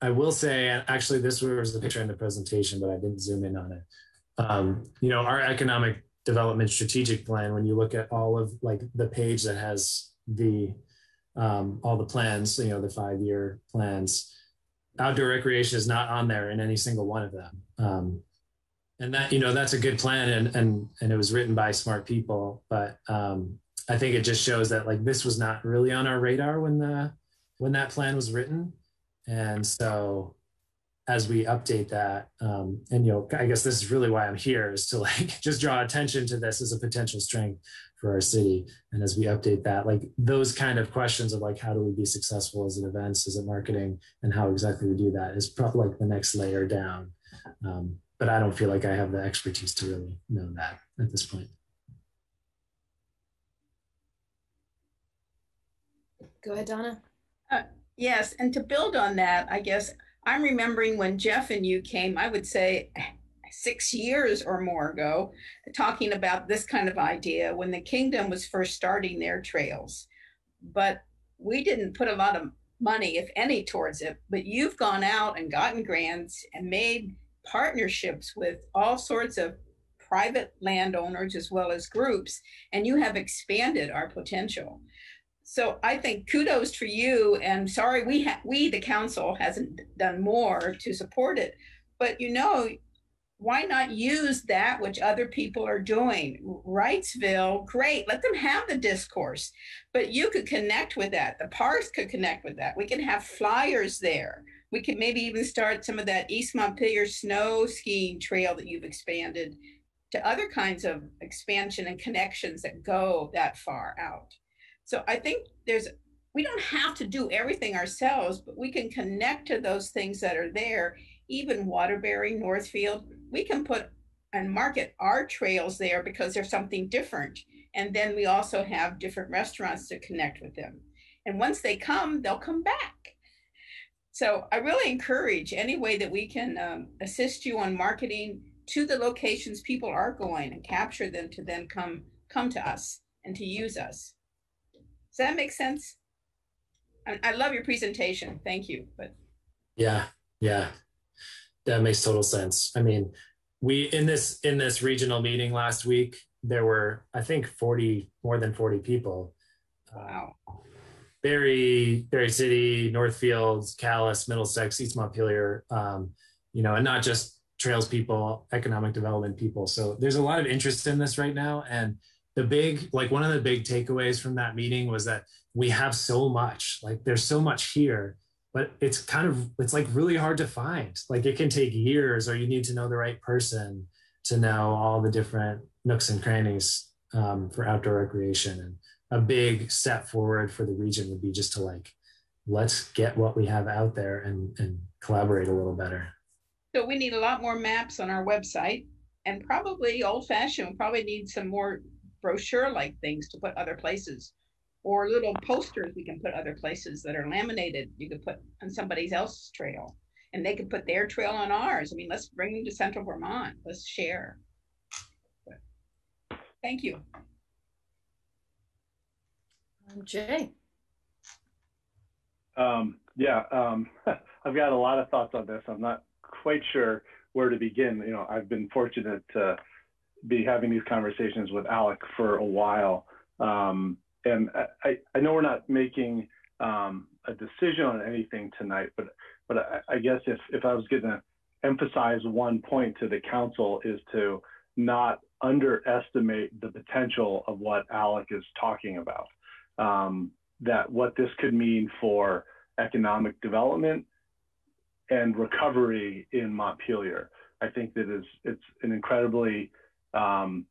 K: I will say, actually, this was the picture in the presentation, but I didn't zoom in on it. Um, you know, our economic development strategic plan, when you look at all of like the page that has the um, all the plans, you know, the five year plans, outdoor recreation is not on there in any single one of them. Um, and that, you know, that's a good plan and, and, and it was written by smart people, but um, I think it just shows that like this was not really on our radar when the when that plan was written, and so as we update that, um, and you know, I guess this is really why I'm here is to like [laughs] just draw attention to this as a potential strength for our city, and as we update that, like those kind of questions of like how do we be successful as an events, as a marketing, and how exactly we do that is probably like the next layer down. Um, but I don't feel like I have the expertise to really know that at this point.
B: Go ahead, Donna.
F: Uh, yes, and to build on that, I guess I'm remembering when Jeff and you came, I would say six years or more ago, talking about this kind of idea when the kingdom was first starting their trails. But we didn't put a lot of money, if any, towards it. But you've gone out and gotten grants and made partnerships with all sorts of private landowners as well as groups, and you have expanded our potential. So I think kudos for you. And sorry, we ha- we the council hasn't done more to support it. But you know, why not use that which other people are doing? Wrightsville, great, let them have the disc course. But you could connect with that. The parks could connect with that. We can have flyers there. We could maybe even start some of that East Montpelier snow skiing trail that you've expanded to other kinds of expansion and connections that go that far out. So I think there's we don't have to do everything ourselves, but we can connect to those things that are there. Even Waterbury, Northfield, we can put and market our trails there because there's something different. And then we also have different restaurants to connect with them. And once they come, they'll come back. So I really encourage any way that we can um, assist you on marketing to the locations people are going and capture them to then come come to us and to use us. Does that make sense? I, I love your presentation. Thank you. But
K: yeah, yeah, that makes total sense. I mean, we in this in this regional meeting last week, there were I think forty more than forty people.
F: Wow.
K: Barry, Barre City, Northfields, Calais, Middlesex, East Montpelier, um, you know, and not just trails people, economic development people. So there's a lot of interest in this right now. And the big, like one of the big takeaways from that meeting was that we have so much, like there's so much here, but it's kind of, it's like really hard to find. Like it can take years or you need to know the right person to know all the different nooks and crannies um, for outdoor recreation. And a big step forward for the region would be just to like, let's get what we have out there and, and collaborate a little better.
F: So we need a lot more maps on our website and probably old fashioned, we probably need some more brochure like things to put other places or little posters we can put other places that are laminated. You could put on somebody else's trail and they could put their trail on ours. I mean, let's bring them to central Vermont. Let's share. Thank you.
B: I'm Jay.
M: Um, yeah, um, [laughs] I've got a lot of thoughts on this. I'm not quite sure where to begin. You know, I've been fortunate to be having these conversations with Alec for a while. Um, and I, I know we're not making um, a decision on anything tonight, but but I, I guess if, if I was going to emphasize one point to the council is to not underestimate the potential of what Alec is talking about. Um, that what this could mean for economic development and recovery in Montpelier. I think that is it's an incredibly um,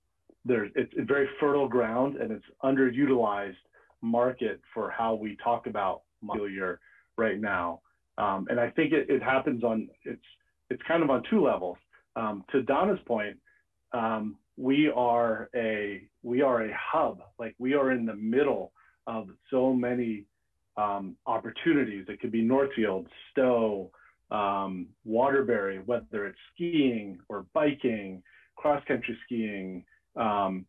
M: there's it's very fertile ground and it's underutilized market for how we talk about Montpelier right now. Um, and I think it, it, happens on it's it's kind of on two levels. Um, to Donna's point, um, we are a we are a hub, like we are in the middle of so many um, opportunities. It could be Northfield, Stowe, um, Waterbury, whether it's skiing or biking, cross country skiing, um,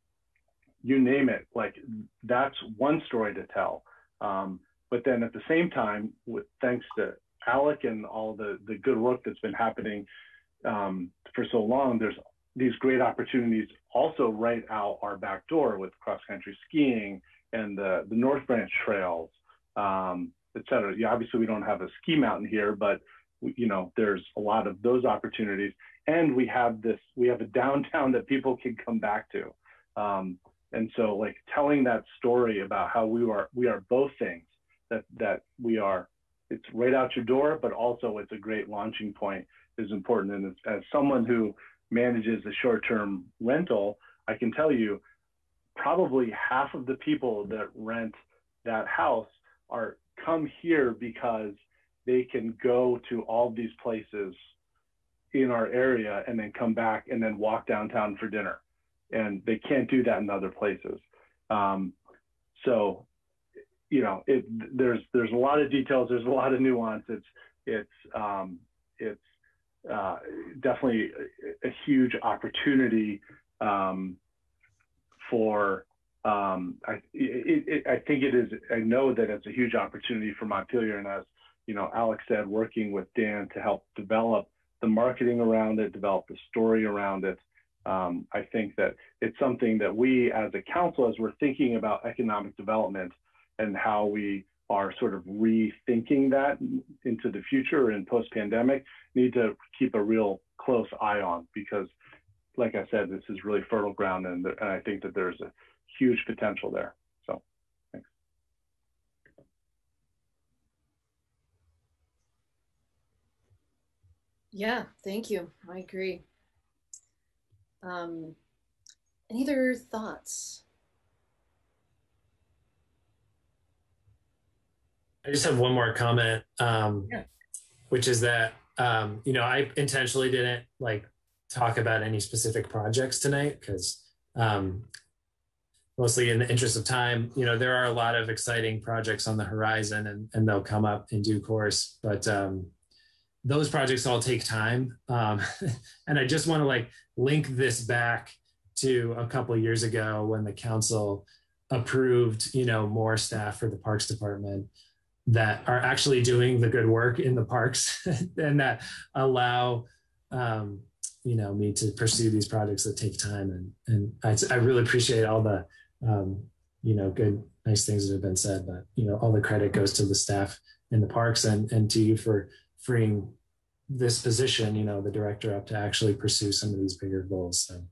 M: you name it. Like that's one story to tell. Um, but then at the same time, with thanks to Alec and all the the good work that's been happening um, for so long, there's these great opportunities also right out our back door with cross country skiing and the the North Branch trails, um, et cetera. Yeah, obviously we don't have a ski mountain here, but you know, there's a lot of those opportunities. And we have this, we have a downtown [laughs] that people can come back to. Um, and so like telling that story about how we are, we are both things that, that we are, it's right out your door, but also it's a great launching point is important. And as someone who manages a short-term rental, I can tell you probably half of the people that rent that house are come here because they can go to all these places in our area and then come back and then walk downtown for dinner. And they can't do that in other places. Um, so, you know, it, there's there's a lot of details. There's a lot of nuance. It's it's um, it's uh, definitely a, a, huge opportunity um, for. Um, I it, it, I think it is. I know that it's a huge opportunity for Montpelier, and as you know, Alec said, working with Dan to help develop the marketing around it, develop the story around it. Um, I think that it's something that we as a council, as we're thinking about economic development, and how we are sort of rethinking that into the future and post pandemic need to keep a real close eye on because, like I said, this is really fertile ground, and, and I think that there's a huge potential there. So, thanks.
B: Yeah, thank you. I agree. Um, any other thoughts?
K: I just have one more comment, um,
B: Yeah.
K: which is that um, you know I intentionally didn't like talk about any specific projects tonight because um, mostly in the interest of time, you know there are a lot of exciting projects on the horizon and and they'll come up in due course, but um, those projects all take time, um, [laughs] and I just want to like link this back to a couple years ago when the council approved you know more staff for the parks department that are actually doing the good work in the parks [laughs] and that allow um, you know me to pursue these projects that take time. And and I, I really appreciate all the um, you know good nice things that have been said but you know all the credit goes to the staff in the parks and and to you for freeing this position you know the director up to actually pursue some of these bigger goals so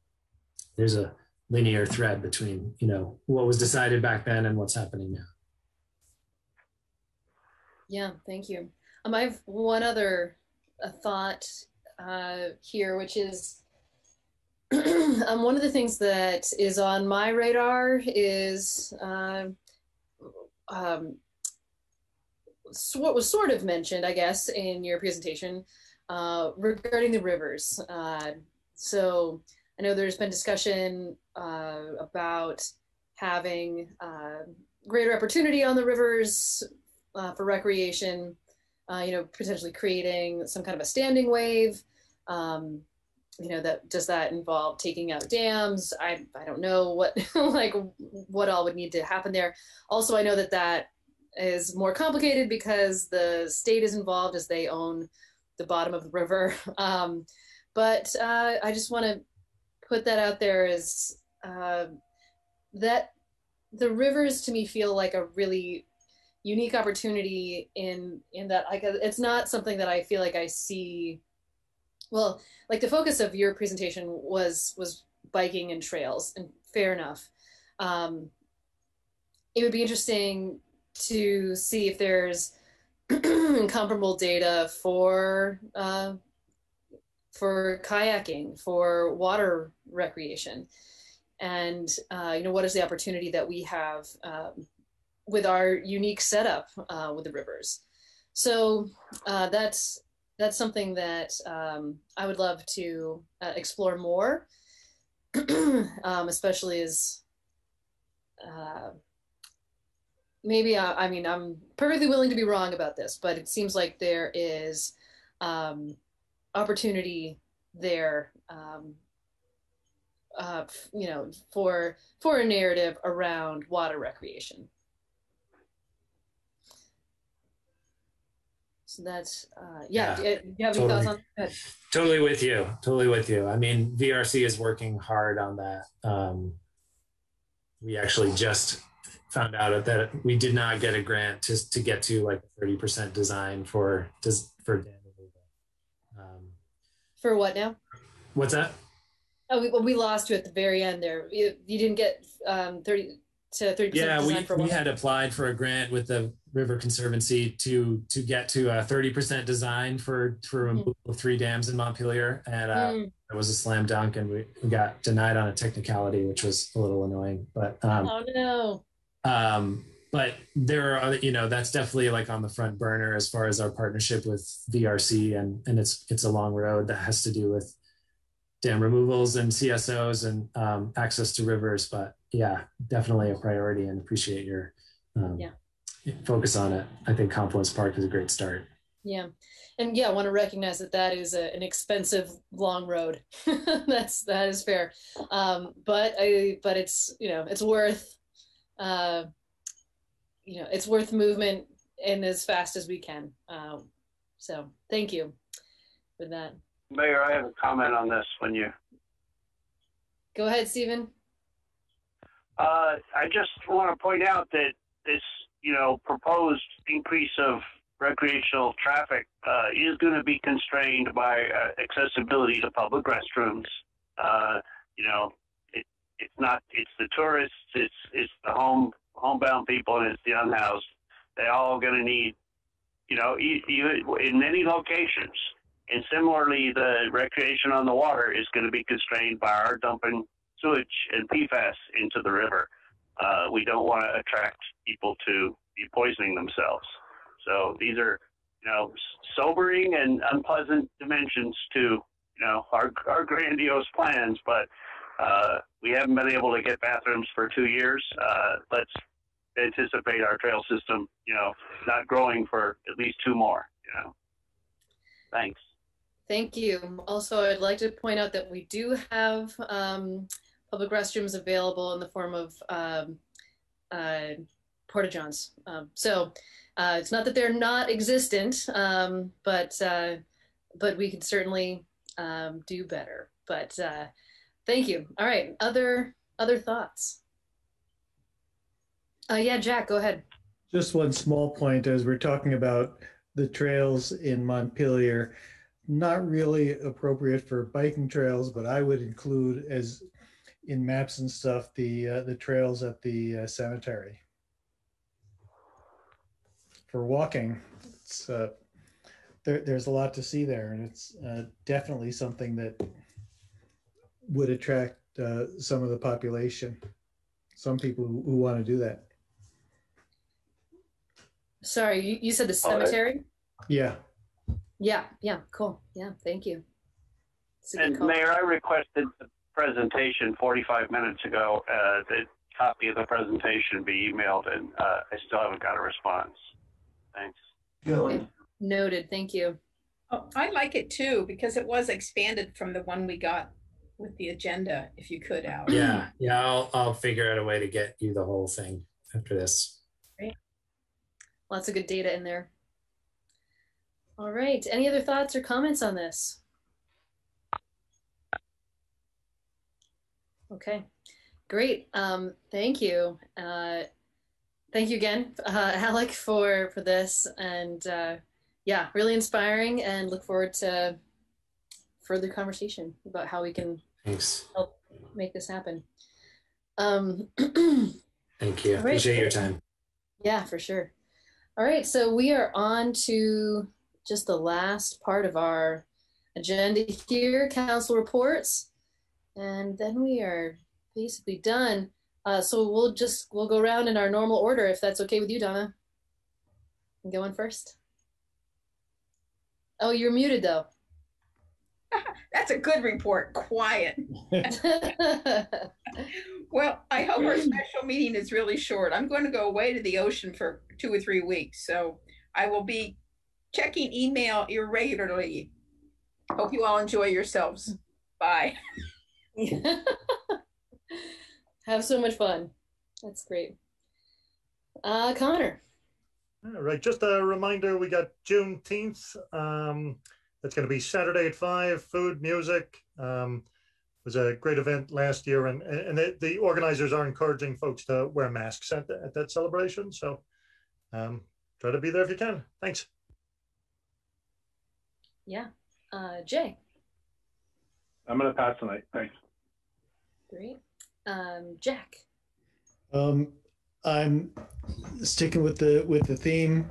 K: there's a linear thread between you know what was decided back then and what's happening now
B: Yeah, thank you. Um, I have one other uh, thought uh, here, which is [clears throat] um, one of the things that is on my radar is uh, um, s- what was sort of mentioned, I guess, in your presentation uh, regarding the rivers. Uh, so I know there's been discussion uh, about having uh, greater opportunity on the rivers uh, for recreation, you know, potentially creating some kind of a standing wave. Um, you know, that does that involve taking out dams? I, I don't know what [laughs] like what all would need to happen there. Also, I know that that is more complicated because the state is involved as they own the bottom of the river. [laughs] Um, but uh, I just want to put that out there as uh, that the rivers to me feel like a really unique opportunity in in that like it's not something that I feel like I see well like the focus of your presentation was was biking and trails and fair enough um, it would be interesting to see if there's [clears throat] comparable data for uh, for kayaking for water recreation and uh, you know what is the opportunity that we have um, with our unique setup uh, with the rivers. So uh, that's that's something that um, I would love to uh, explore more, [clears throat] um, especially as uh, maybe I, I, mean I'm perfectly willing to be wrong about this, but it seems like there is um, opportunity there. Um, uh, you know, for for a narrative around water recreation. So that's uh, yeah.
K: Yeah,
B: Do you have any
K: totally.
B: thoughts on that?
K: Totally with you. Totally with you. I mean, VRC is working hard on that. Um, we actually just found out that we did not get a grant to to get to like thirty percent design for for removal. Um,
B: For what now?
K: what's that?
B: Oh, we, well, we lost you at the very end there. You, you didn't get um, thirty to thirty percent
K: Yeah,
B: design
K: we, we had applied for a grant with the River Conservancy to to get to a thirty percent design for for removal of three dams in Montpelier, and uh,
B: Mm.
K: it was a slam dunk, and we, we got denied on a technicality, which was a little annoying. But um,
B: oh no.
K: Um, but there are other, you know, that's definitely like on the front burner as far as our partnership with VRC, and and it's it's a long road that has to do with dam removals and CSOs and um, access to rivers. But yeah, definitely a priority, and appreciate your um,
B: Yeah.
K: focus on it. I think Confluence Park is a great start.
B: Yeah, and yeah, I want to recognize that that is a, an expensive long road. [laughs] That's that is fair, um, but I but it's you know it's worth, uh, you know it's worth movement and as fast as we can. Um, so thank you for that.
H: Mayor, I have a comment on this when you,
B: Go ahead, Stephen.
H: uh, I just want to point out that this, you know, proposed increase of recreational traffic uh, is going to be constrained by uh, accessibility to public restrooms. Uh, you know, it's not it's the tourists, it's it's the home homebound people, and it's the unhoused. They all going to need, you know, in many locations. And similarly, the recreation on the water is going to be constrained by our dumping sewage and PFAS into the river. Uh, we don't want to attract people to be poisoning themselves. So these are, you know, sobering and unpleasant dimensions to, you know, our, our grandiose plans, but uh, we haven't been able to get bathrooms for two years. Uh, let's anticipate our trail system, you know, not growing for at least two more, you know. Thanks.
B: Thank you. Also, I'd like to point out that we do have um, public restrooms available in the form of um, uh, porta johns. Um, so uh, it's not that they're not existent, um, but uh, but we could certainly um, do better. But uh, thank you. All right, other other thoughts? Uh, yeah, Jack, go ahead.
C: Just one small point as we're talking about the trails in Montpelier, not really appropriate for biking trails, but I would include as in maps and stuff the uh, the trails at the uh, cemetery for walking. It's uh, there, there's a lot to see there, and it's uh, definitely something that would attract uh, some of the population. Some people who, who want to do that.
B: Sorry, you, you said the
H: I-
B: cemetery?
C: Yeah.
B: Yeah, yeah, cool. Yeah, thank you. It's a good
H: And
B: call.
H: Mayor, I requested the presentation 45 minutes ago. Uh, the copy of the presentation be emailed, and uh, I still haven't got a response. Thanks.
B: Okay. Noted. Thank you.
F: Oh, I like it too, because it was expanded from the one we got with the agenda, if you could, Al.
K: Yeah, yeah, I'll I'll figure out a way to get you the whole thing after this. Great.
B: lots of good data in there. All right. Any other thoughts or comments on this? Okay, great. Um, thank you. Uh, thank you again, [laughs] uh, Alec, for for this, and uh, yeah, really inspiring. And look forward to further conversation about how we can
K: Thanks.
B: help make this happen. Um, [clears throat]
K: Thank you.
B: Right.
K: Appreciate your time.
B: Yeah, for sure. All right, so we are on to just the last part of our agenda here, council reports, and then we are basically done. Uh, so we'll just we'll go around in our normal order if that's okay with you, Donna. You Going first. Oh, you're muted though. [laughs]
F: That's a good report. Quiet. [laughs] Well, I hope our [laughs] special meeting is really short. I'm going to go away to the ocean for two or three weeks, so I will be checking email irregularly. Hope you all enjoy yourselves. Bye.
B: Have so much fun. That's great. Uh, Connor.
L: All right, just a reminder, we got Juneteenth. Um, it's going to be Saturday at five, food, music. Um, it was a great event last year, and, and the, the organizers are encouraging folks to wear masks at, the, at that celebration. So um, try to be there if you can. Thanks.
B: Yeah. Uh, Jay.
M: I'm going to pass tonight. Thanks.
B: Great. Um, Jack.
C: Um, I'm sticking with the with the theme.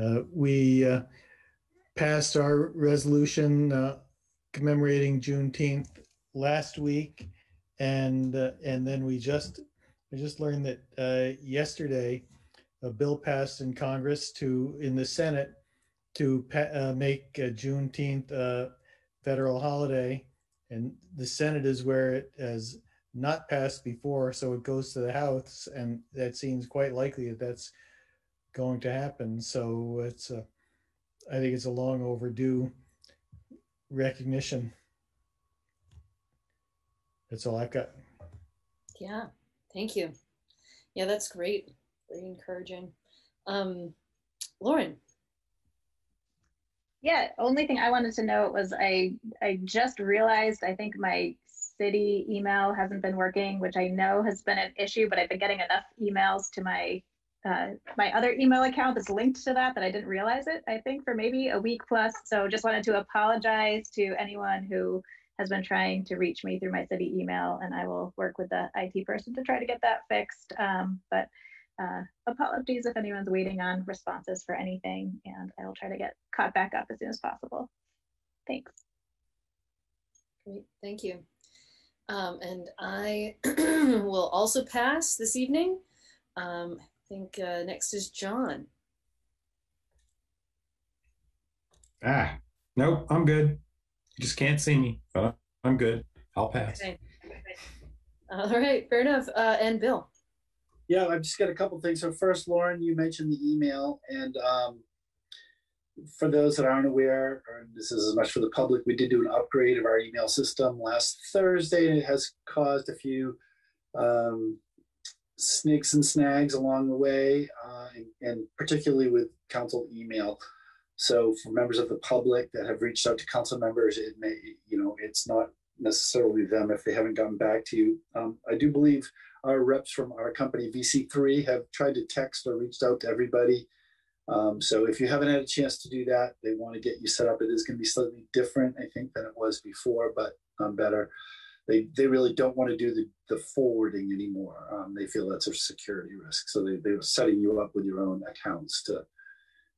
C: Uh, we uh, passed our resolution uh, commemorating Juneteenth last week, and uh, and then we just I just learned that uh, yesterday a bill passed in Congress to in the Senate to pa- uh, make uh, Juneteenth a federal holiday, and the Senate is where it has not passed before, so it goes to the House, and that seems quite likely that that's going to happen. So it's a, I think it's a long overdue recognition. That's all I've got.
B: Yeah. Thank you. Yeah, that's great. Very encouraging. Um, Lauren.
A: Yeah, only thing I wanted to note was I I just realized I think my city email hasn't been working, which I know has been an issue, but I've been getting enough emails to my uh, my other email account that's linked to that, that I didn't realize it, I think, for maybe a week plus. So just wanted to apologize to anyone who has been trying to reach me through my city email, and I will work with the IT person to try to get that fixed. Um, but uh, apologies if anyone's waiting on responses for anything, and I will try to get caught back up as soon as possible. Thanks.
B: Great, thank you. Um, and I [clears throat] will also pass this evening. Um, think uh, next is John.
N: Ah, nope, I'm good. You just can't see me, but I'm good. I'll pass.
B: Okay. All right, fair enough. Uh, and Bill.
E: Yeah, I've just got a couple things. So first, Lauren, you mentioned the email, and um, for those that aren't aware, or this is as much for the public, we did do an upgrade of our email system last Thursday, and it has caused a few um, snigs and snags along the way, uh, and, and particularly with council email. So for members of the public that have reached out to council members, it may, you know, it's not necessarily them if they haven't gotten back to you. Um, I do believe our reps from our company VC3 have tried to text or reached out to everybody. Um, so if you haven't had a chance to do that, they want to get you set up. It is going to be slightly different, I think, than it was before, but um, better. They, they really don't want to do the, the forwarding anymore. Um, they feel that's a security risk. So they, they're setting you up with your own accounts to,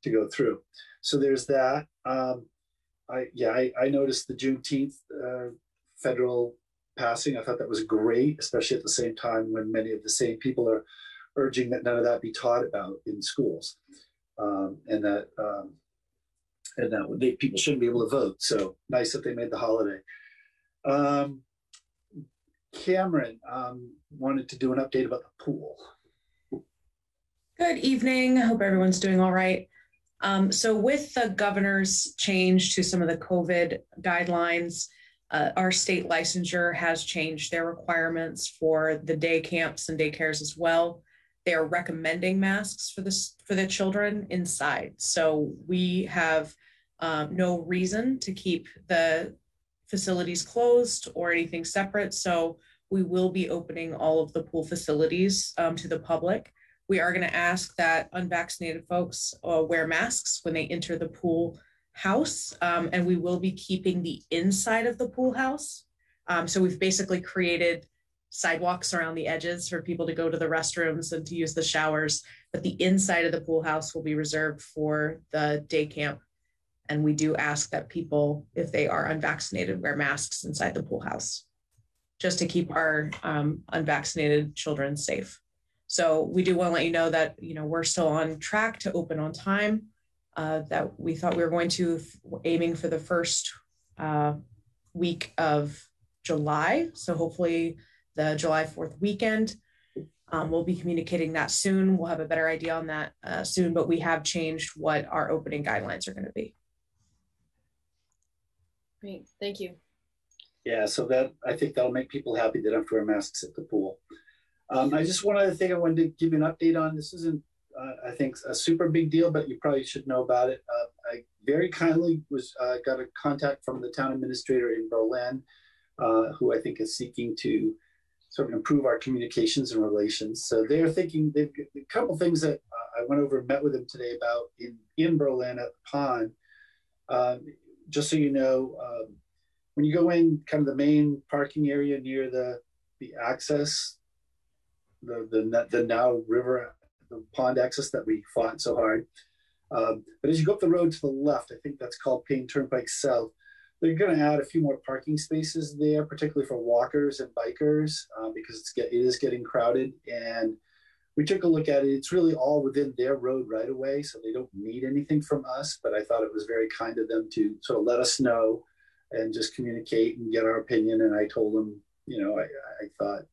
E: to go through. So there's that. Um, I yeah, I, I noticed the Juneteenth uh, federal passing. I thought that was great, especially at the same time when many of the same people are urging that none of that be taught about in schools, um, and that um, and that they, people shouldn't be able to vote. So nice that they made the holiday. Um, Cameron um, wanted to do an update about the pool.
J: Good evening. Hope everyone's doing all right. Um, so, with the governor's change to some of the COVID guidelines, uh, our state licensure has changed their requirements for the day camps and daycares as well. They are recommending masks for this for the children inside. So we have um, no reason to keep the facilities closed or anything separate. So we will be opening all of the pool facilities um, to the public. We are going to ask that unvaccinated folks uh, wear masks when they enter the pool house, um, and we will be keeping the inside of the pool house. Um, so we've basically created sidewalks around the edges for people to go to the restrooms and to use the showers, but the inside of the pool house will be reserved for the day camp. And we do ask that people, if they are unvaccinated, wear masks inside the pool house, just to keep our um, unvaccinated children safe. So we do want to let you know that you know we're still on track to open on time uh, that we thought we were going to, aiming for the first uh, week of July. So hopefully the July 4th weekend. Um, we'll be communicating that soon. We'll have a better idea on that uh, soon, but we have changed what our opening guidelines are going to be.
B: Great, thank you.
E: Yeah, so that I think that'll make people happy that have to wear masks at the pool. Um, I just one other thing I wanted to give you an update on. This isn't uh, I think a super big deal, but you probably should know about it. Uh, I very kindly was uh, got a contact from the town administrator in Berlin, uh, who I think is seeking to sort of improve our communications and relations. So they're thinking they've a couple things that uh, I went over and met with them today about in in Berlin at the pond. Um, just so you know, um, when you go in kind of the main parking area near the the access, the the the now river the pond access that we fought so hard. Um, but as you go up the road to the left, I think that's called Paine Turnpike South, they're going to add a few more parking spaces there, particularly for walkers and bikers, uh, because it's get, it is getting crowded. And we took a look at it. It's really all within their road right away, so they don't need anything from us. But I thought it was very kind of them to sort of let us know and just communicate and get our opinion. And I told them, you know, I, I thought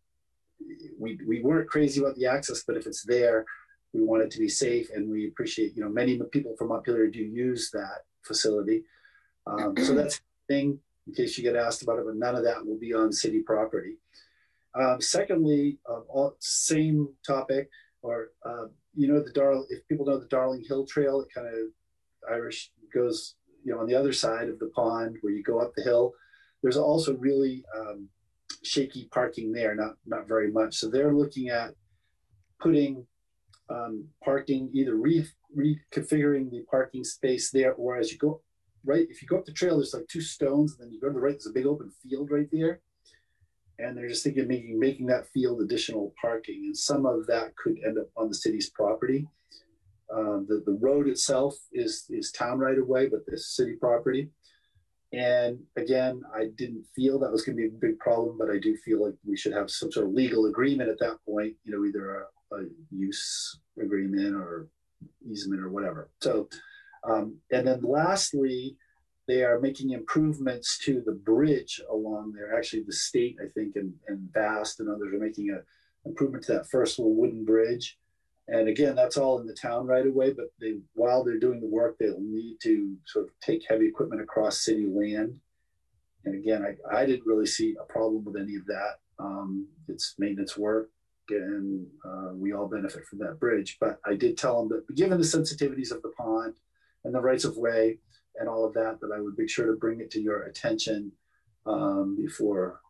E: we, we weren't crazy about the access, but if it's there, we want it to be safe, and we appreciate, you know, many people from Montpelier do use that facility. Um, so that's the thing in case you get asked about it, but none of that will be on city property. Um, secondly, all, same topic, or uh, you know, the Dar. If people know the Darling Hill Trail, it kind of Irish goes, you know, on the other side of the pond where you go up the hill. There's also really um, shaky parking there, not not very much. So they're looking at putting um, parking, either re, reconfiguring the parking space there, or as you go right, if you go up the trail, there's like two stones, and then you go to the right, there's a big open field right there. And they're just thinking making making that field additional parking, and some of that could end up on the city's property. Uh, the the road itself is is town right away, but the city property. And again, I didn't feel that was going to be a big problem, but I do feel like we should have some sort of legal agreement at that point. You know, either a, a use agreement or easement or whatever. So, um, and then lastly, they are making improvements to the bridge along there. Actually, the state, I think, and, and Vast and others are making a improvement to that first little wooden bridge. And again, that's all in the town right away. But they, while they're doing the work, they'll need to sort of take heavy equipment across city land. And again, I, I didn't really see a problem with any of that. Um, it's maintenance work, and uh, we all benefit from that bridge. But I did tell them that, given the sensitivities of the pond and the rights of way and all of that, that I would make sure to bring it to your attention um, before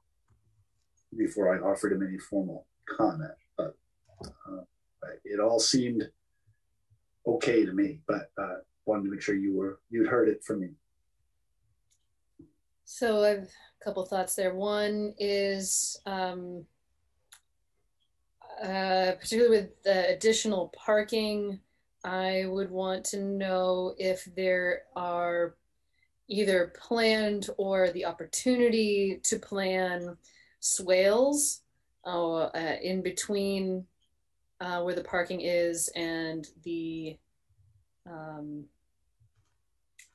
E: before I offered him any formal comment. But uh, it all seemed okay to me, but uh, wanted to make sure you were you'd heard it from me.
B: So I have a couple thoughts there. One is um, uh, particularly with the additional parking, I would want to know if there are either planned or the opportunity to plan swales uh, uh, in between uh, where the parking is and the um,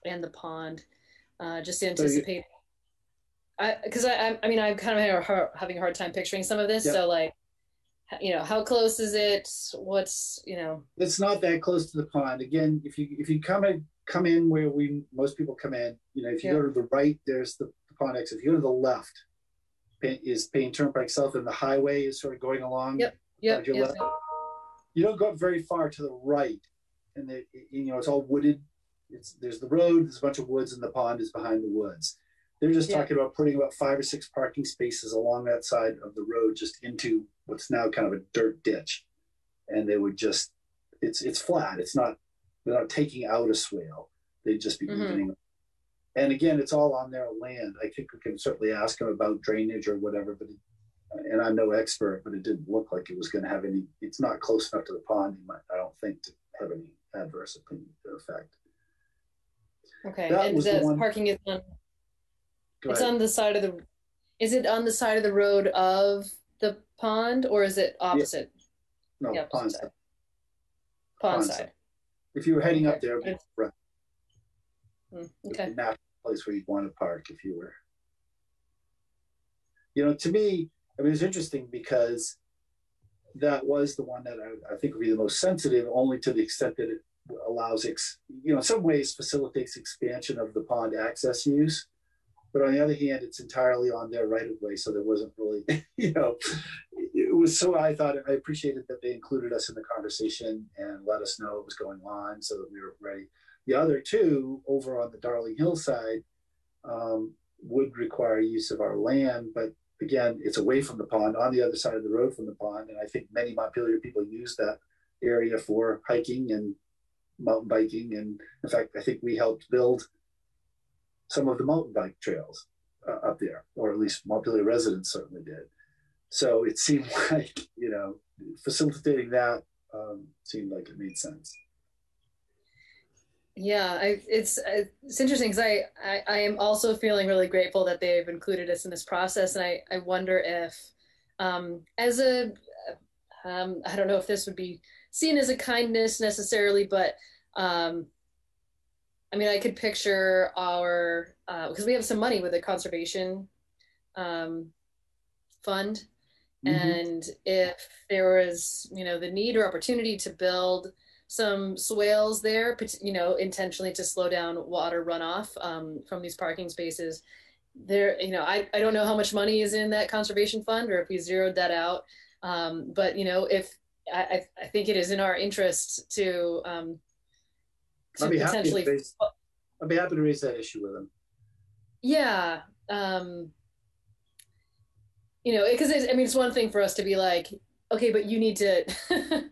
B: and the pond. Uh, just anticipate. Because I, I, I mean, I'm kind of having a hard time picturing some of this.
E: Yeah.
B: So like, you know, how close is it? What's you know?
E: It's not that close to the pond. Again, if you if you come in come in where we most people come in, you know, if you
B: Yeah.
E: go to the right, there's the, the pond exit. If you go to the left, is Paine Turnpike South, and the highway is sort of going along.
B: Yep. Yep. yep, yep.
E: You don't go up very far to the right, and the, you know it's all wooded. It's there's the road, there's a bunch of woods, and the pond is behind the woods. They're just
B: Yeah.
E: talking about putting about five or six parking spaces along that side of the road, just into what's now kind of a dirt ditch, and they would just it's it's flat. It's not they're not taking out a swale. They'd just be
B: Mhm.
E: evening. And again, it's all on their land. I think we can certainly ask them about drainage or whatever, but it, and I'm no expert, but it didn't look like it was going to have any. It's not close enough to the pond. I don't think, to have any adverse opinion effect.
B: Okay,
E: That
B: and
E: was the
B: the
E: one-
B: parking is on.
E: Go
B: It's
E: ahead.
B: on the side of the. Is it on the side of the road of the pond, or is it opposite
E: no
B: yeah,
E: pond
B: side.
E: side.
B: pond side?
E: side. If you were heading up there, it'd right.
B: Hmm, Okay.
E: natural place where you'd want to park if you were. You know, to me, I mean, it's interesting because that was the one that I, I think would be the most sensitive, only to the extent that it allows, ex, you know, in some ways facilitates expansion of the pond access use. But on the other hand, it's entirely on their right of way, so there wasn't really, [laughs] you know, it was so. I thought I appreciated that they included us in the conversation and let us know what was going on, so that we were ready. The other two over on the Darling Hill side um, would require use of our land, but again, it's away from the pond, on the other side of the road from the pond, and I think many Montpelier people use that area for hiking and mountain biking, and in fact, I think we helped build some of the mountain bike trails uh, up there, or at least Montpelier residents certainly did. So it seemed [laughs] like you know facilitating that um, seemed like it made sense.
B: Yeah, I, it's it's interesting because I, I I am also feeling really grateful that they've included us in this process, and I I wonder if, um, as a, um, I don't know if this would be seen as a kindness necessarily, but um, I mean I could picture our because we have some money with the conservation um, fund, and if there was you know the need or opportunity to build some swales there, you know, intentionally to slow down water runoff um, from these parking spaces. There, you know, I, I don't know how much money is in that conservation fund or if we zeroed that out. Um, but you know, if I, I I think it is in our interest to um, to
E: I'd be happy to raise, I'd be happy to raise that issue with them.
B: yeah, um, you know, because I mean, it's one thing for us to be like, okay, but you need to, [laughs]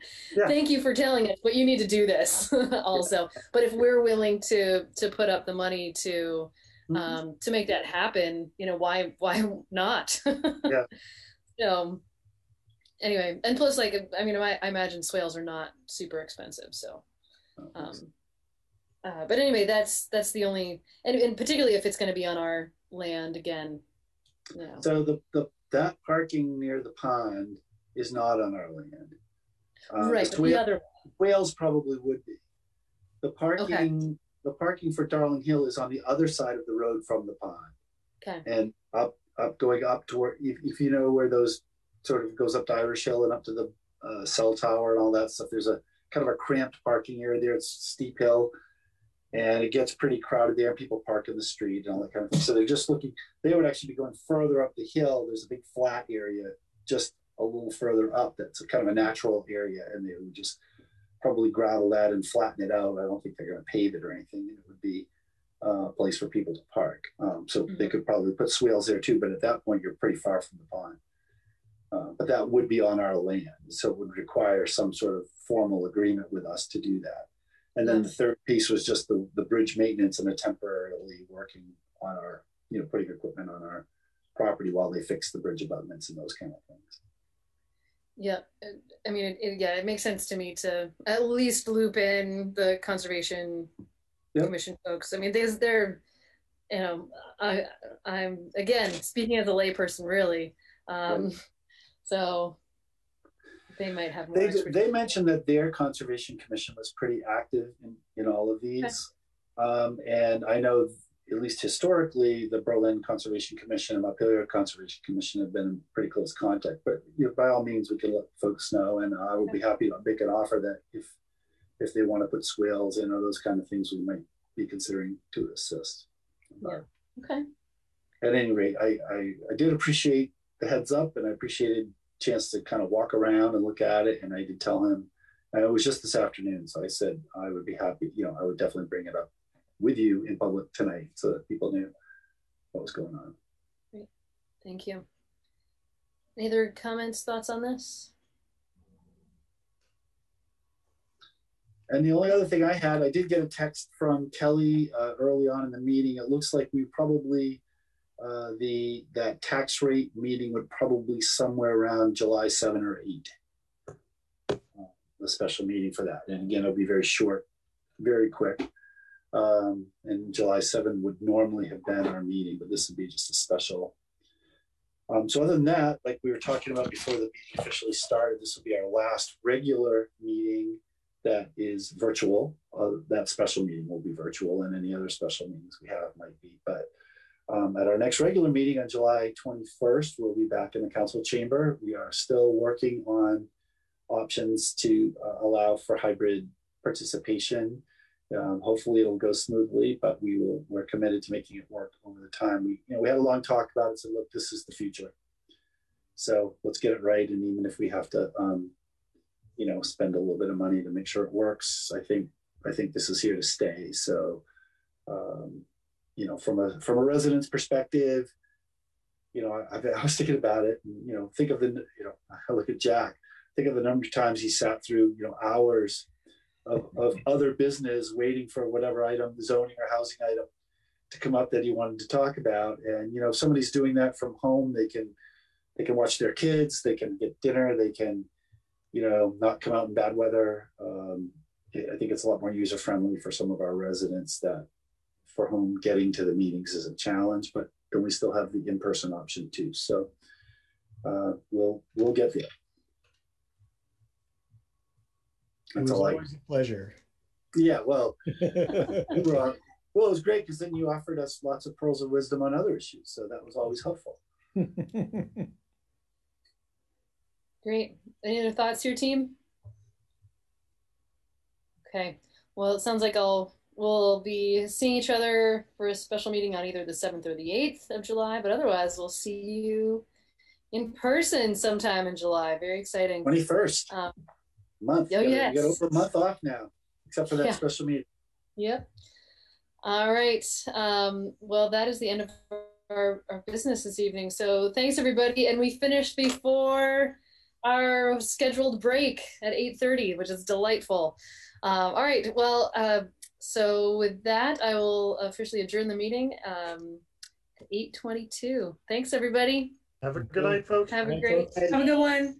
B: thank you for telling us, but you need to do this [laughs] also. But if we're willing to, to put up the money to,
E: Mhm.
B: um, to make that happen, you know, why, why not? [laughs]
E: Yeah.
B: So anyway, and plus like, I mean, I, I imagine swales are not super expensive. So, um, uh, but anyway, that's, that's the only, and, and particularly if it's going to be on our land again, you know.
E: So the, the, that parking near the pond is not on our land. Uh,
B: Right, the
E: Whale-
B: other-
E: Wales probably would be. The parking, the parking for Darling Hill is on the other side of the road from the pond.
B: Okay.
E: And up, up, going up to where, if, if you know where those sort of goes up to Irish Hill and up to the uh, cell tower and all that stuff, there's a kind of a cramped parking area there. It's steep hill. And it gets pretty crowded there. People park in the street and all that kind of thing. So they're just looking, they would actually be going further up the hill. There's a big flat area just a little further up that's a kind of a natural area. And they would just probably gravel that and flatten it out. I don't think they're going to pave it or anything. It would be uh, a place for people to park. Um, so they could probably put swales there too. But at that point, you're pretty far from the pond. Uh, but that would be on our land. So it would require some sort of formal agreement with us to do that. And then the third piece was just the, the bridge maintenance and a temporarily working on our, you know, putting equipment on our property while they fix the bridge abutments and those kind of things.
B: Yeah, I mean, it, it- yeah, it makes sense to me to at least loop in the conservation
E: Yep.
B: commission folks. I mean, there's they're, you know, I I'm again speaking as a layperson, really. Um, so they might have more.
E: They, they mentioned that their conservation commission was pretty active in, in all of these. Um, and I know, at least historically, the Berlin Conservation Commission and Montpelier Conservation Commission have been in pretty close contact. But you know, by all means, we can let folks know, and I would be happy to make an offer that if if they want to put swales in or those kind of things, we might be considering to assist.
B: Yeah. Okay.
E: At any rate, I, I, I did appreciate the heads up and I appreciated chance to kind of walk around and look at it. And I did tell him, and it was just this afternoon. So I said, I would be happy, you know, I would definitely bring it up with you in public tonight so that people knew what was going on.
B: Great. Thank you. Any other comments, thoughts on this?
E: And the only other thing I had, I did get a text from Kelly uh, early on in the meeting. It looks like we probably uh, the that tax rate meeting would probably somewhere around July seven or eight. Uh, the special meeting for that, and again, it'll be very short, very quick. Um, and July seven would normally have been our meeting, but this would be just a special. Um, so other than that, like we were talking about before the meeting officially started, this will be our last regular meeting that is virtual. Uh, that special meeting will be virtual, and any other special meetings we have might be. But um, at our next regular meeting on July 21st, we'll be back in the council chamber. We are still working on options to uh, allow for hybrid participation. Um, hopefully, it'll go smoothly, but we will. We're committed to making it work over the time. We, you know, we had a long talk about it. So look, this is the future. So let's get it right. And even if we have to um, you know spend a little bit of money to make sure it works i think i think this is here to stay so um, you know from a from a resident's perspective you know I, I was thinking about it and, you know think of the you know i look at jack think of the number of times he sat through you know hours of, of other business waiting for whatever item zoning or housing item to come up that he wanted to talk about and you know if somebody's doing that from home they can they can watch their kids they can get dinner they can you know, not come out in bad weather. Um, I think it's a lot more user friendly for some of our residents that for whom getting to the meetings is a challenge, but then we still have the in person option too. So uh, we'll we'll get there.
C: It was
E: all I.
C: always a pleasure.
E: Yeah, well, you were on- well, it was great because then you offered us lots of pearls of wisdom on other issues, so that was always helpful. [laughs]
B: Great. Any other thoughts to your team? Okay. Well, it sounds like I'll we'll be seeing each other for a special meeting on either the 7th or the 8th of July, but otherwise we'll see you in person sometime in July. Very exciting.
E: Twenty first
B: Um,
E: month.
B: Oh, yes.
E: You got over a month off now, except for that
B: Yeah.
E: special meeting.
B: Yep. All right. Um, well, that is the end of our, our business this evening. So thanks everybody. And we finished before our scheduled break at 8.30, which is delightful. Um, all right, well, uh, so with that, I will officially adjourn the meeting um, at 8.22. Thanks, everybody.
L: Have a good night, folks.
B: Have a great
J: Have a good one.